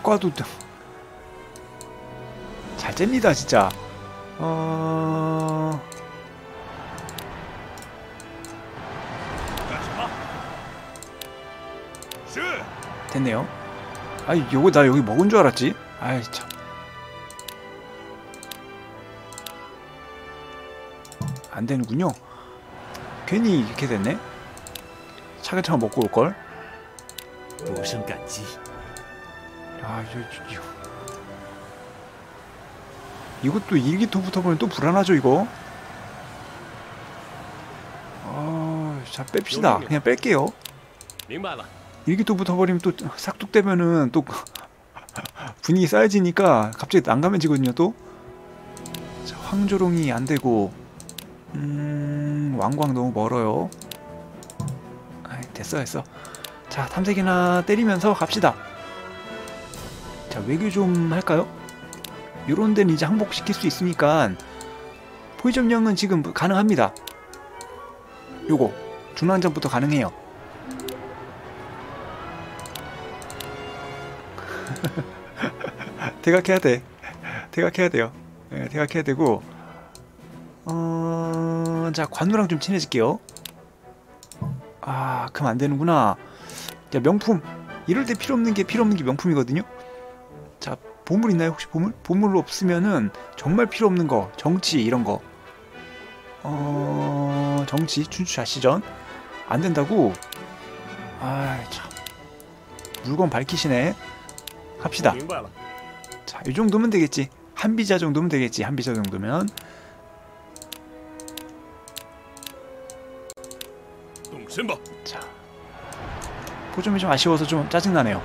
A: 효과도 잘 됩니다 진짜. 어... 됐네요. 아이 요거 나 여기 먹은 줄 알았지? 아이 참. 안되는군요. 괜히 이렇게 됐네. 차근차근 먹고 올걸?
B: 무슨 같지
A: 아, 이 이것도 일기통 붙어보면 또 불안하죠, 이거? 아, 자, 뺍시다. 그냥 뺄게요. 일기통 붙어버리면 또 싹둑되면은 또 *laughs* 분위기 쌓여지니까 갑자기 난감해지거든요, 또. 자, 황조롱이 안 되고, 음, 왕광 너무 멀어요. 됐어, 됐어. 자, 탐색이나 때리면서 갑시다. 자 외교 좀 할까요? 요런 데는 이제 항복시킬 수 있으니까 포위점령은 지금 가능합니다 요거 중앙전부터 가능해요 *laughs* 대각해야 돼. 대각해야 돼요. 예, 대각해야 되고. 어, 자 관우랑 좀 친해질게요. 아, 그럼 안 되는구나. 자 명품. 이럴 때 필요 없는 게 필요 없는 게 명품이거든요. 자 보물 있나요 혹시? 보물? 보물 없으면은 정말 필요 없는 거 정치 이런 거. 어... 정치 춘추자시전 안 된다고? 아참. 물건 밝히시네. 갑시다. 자 이 정도면 되겠지. 한 비자 정도면 되겠지. 한 비자 정도면.
D: 음,
A: 자. 포점이 좀 아쉬워서 좀 짜증나네요.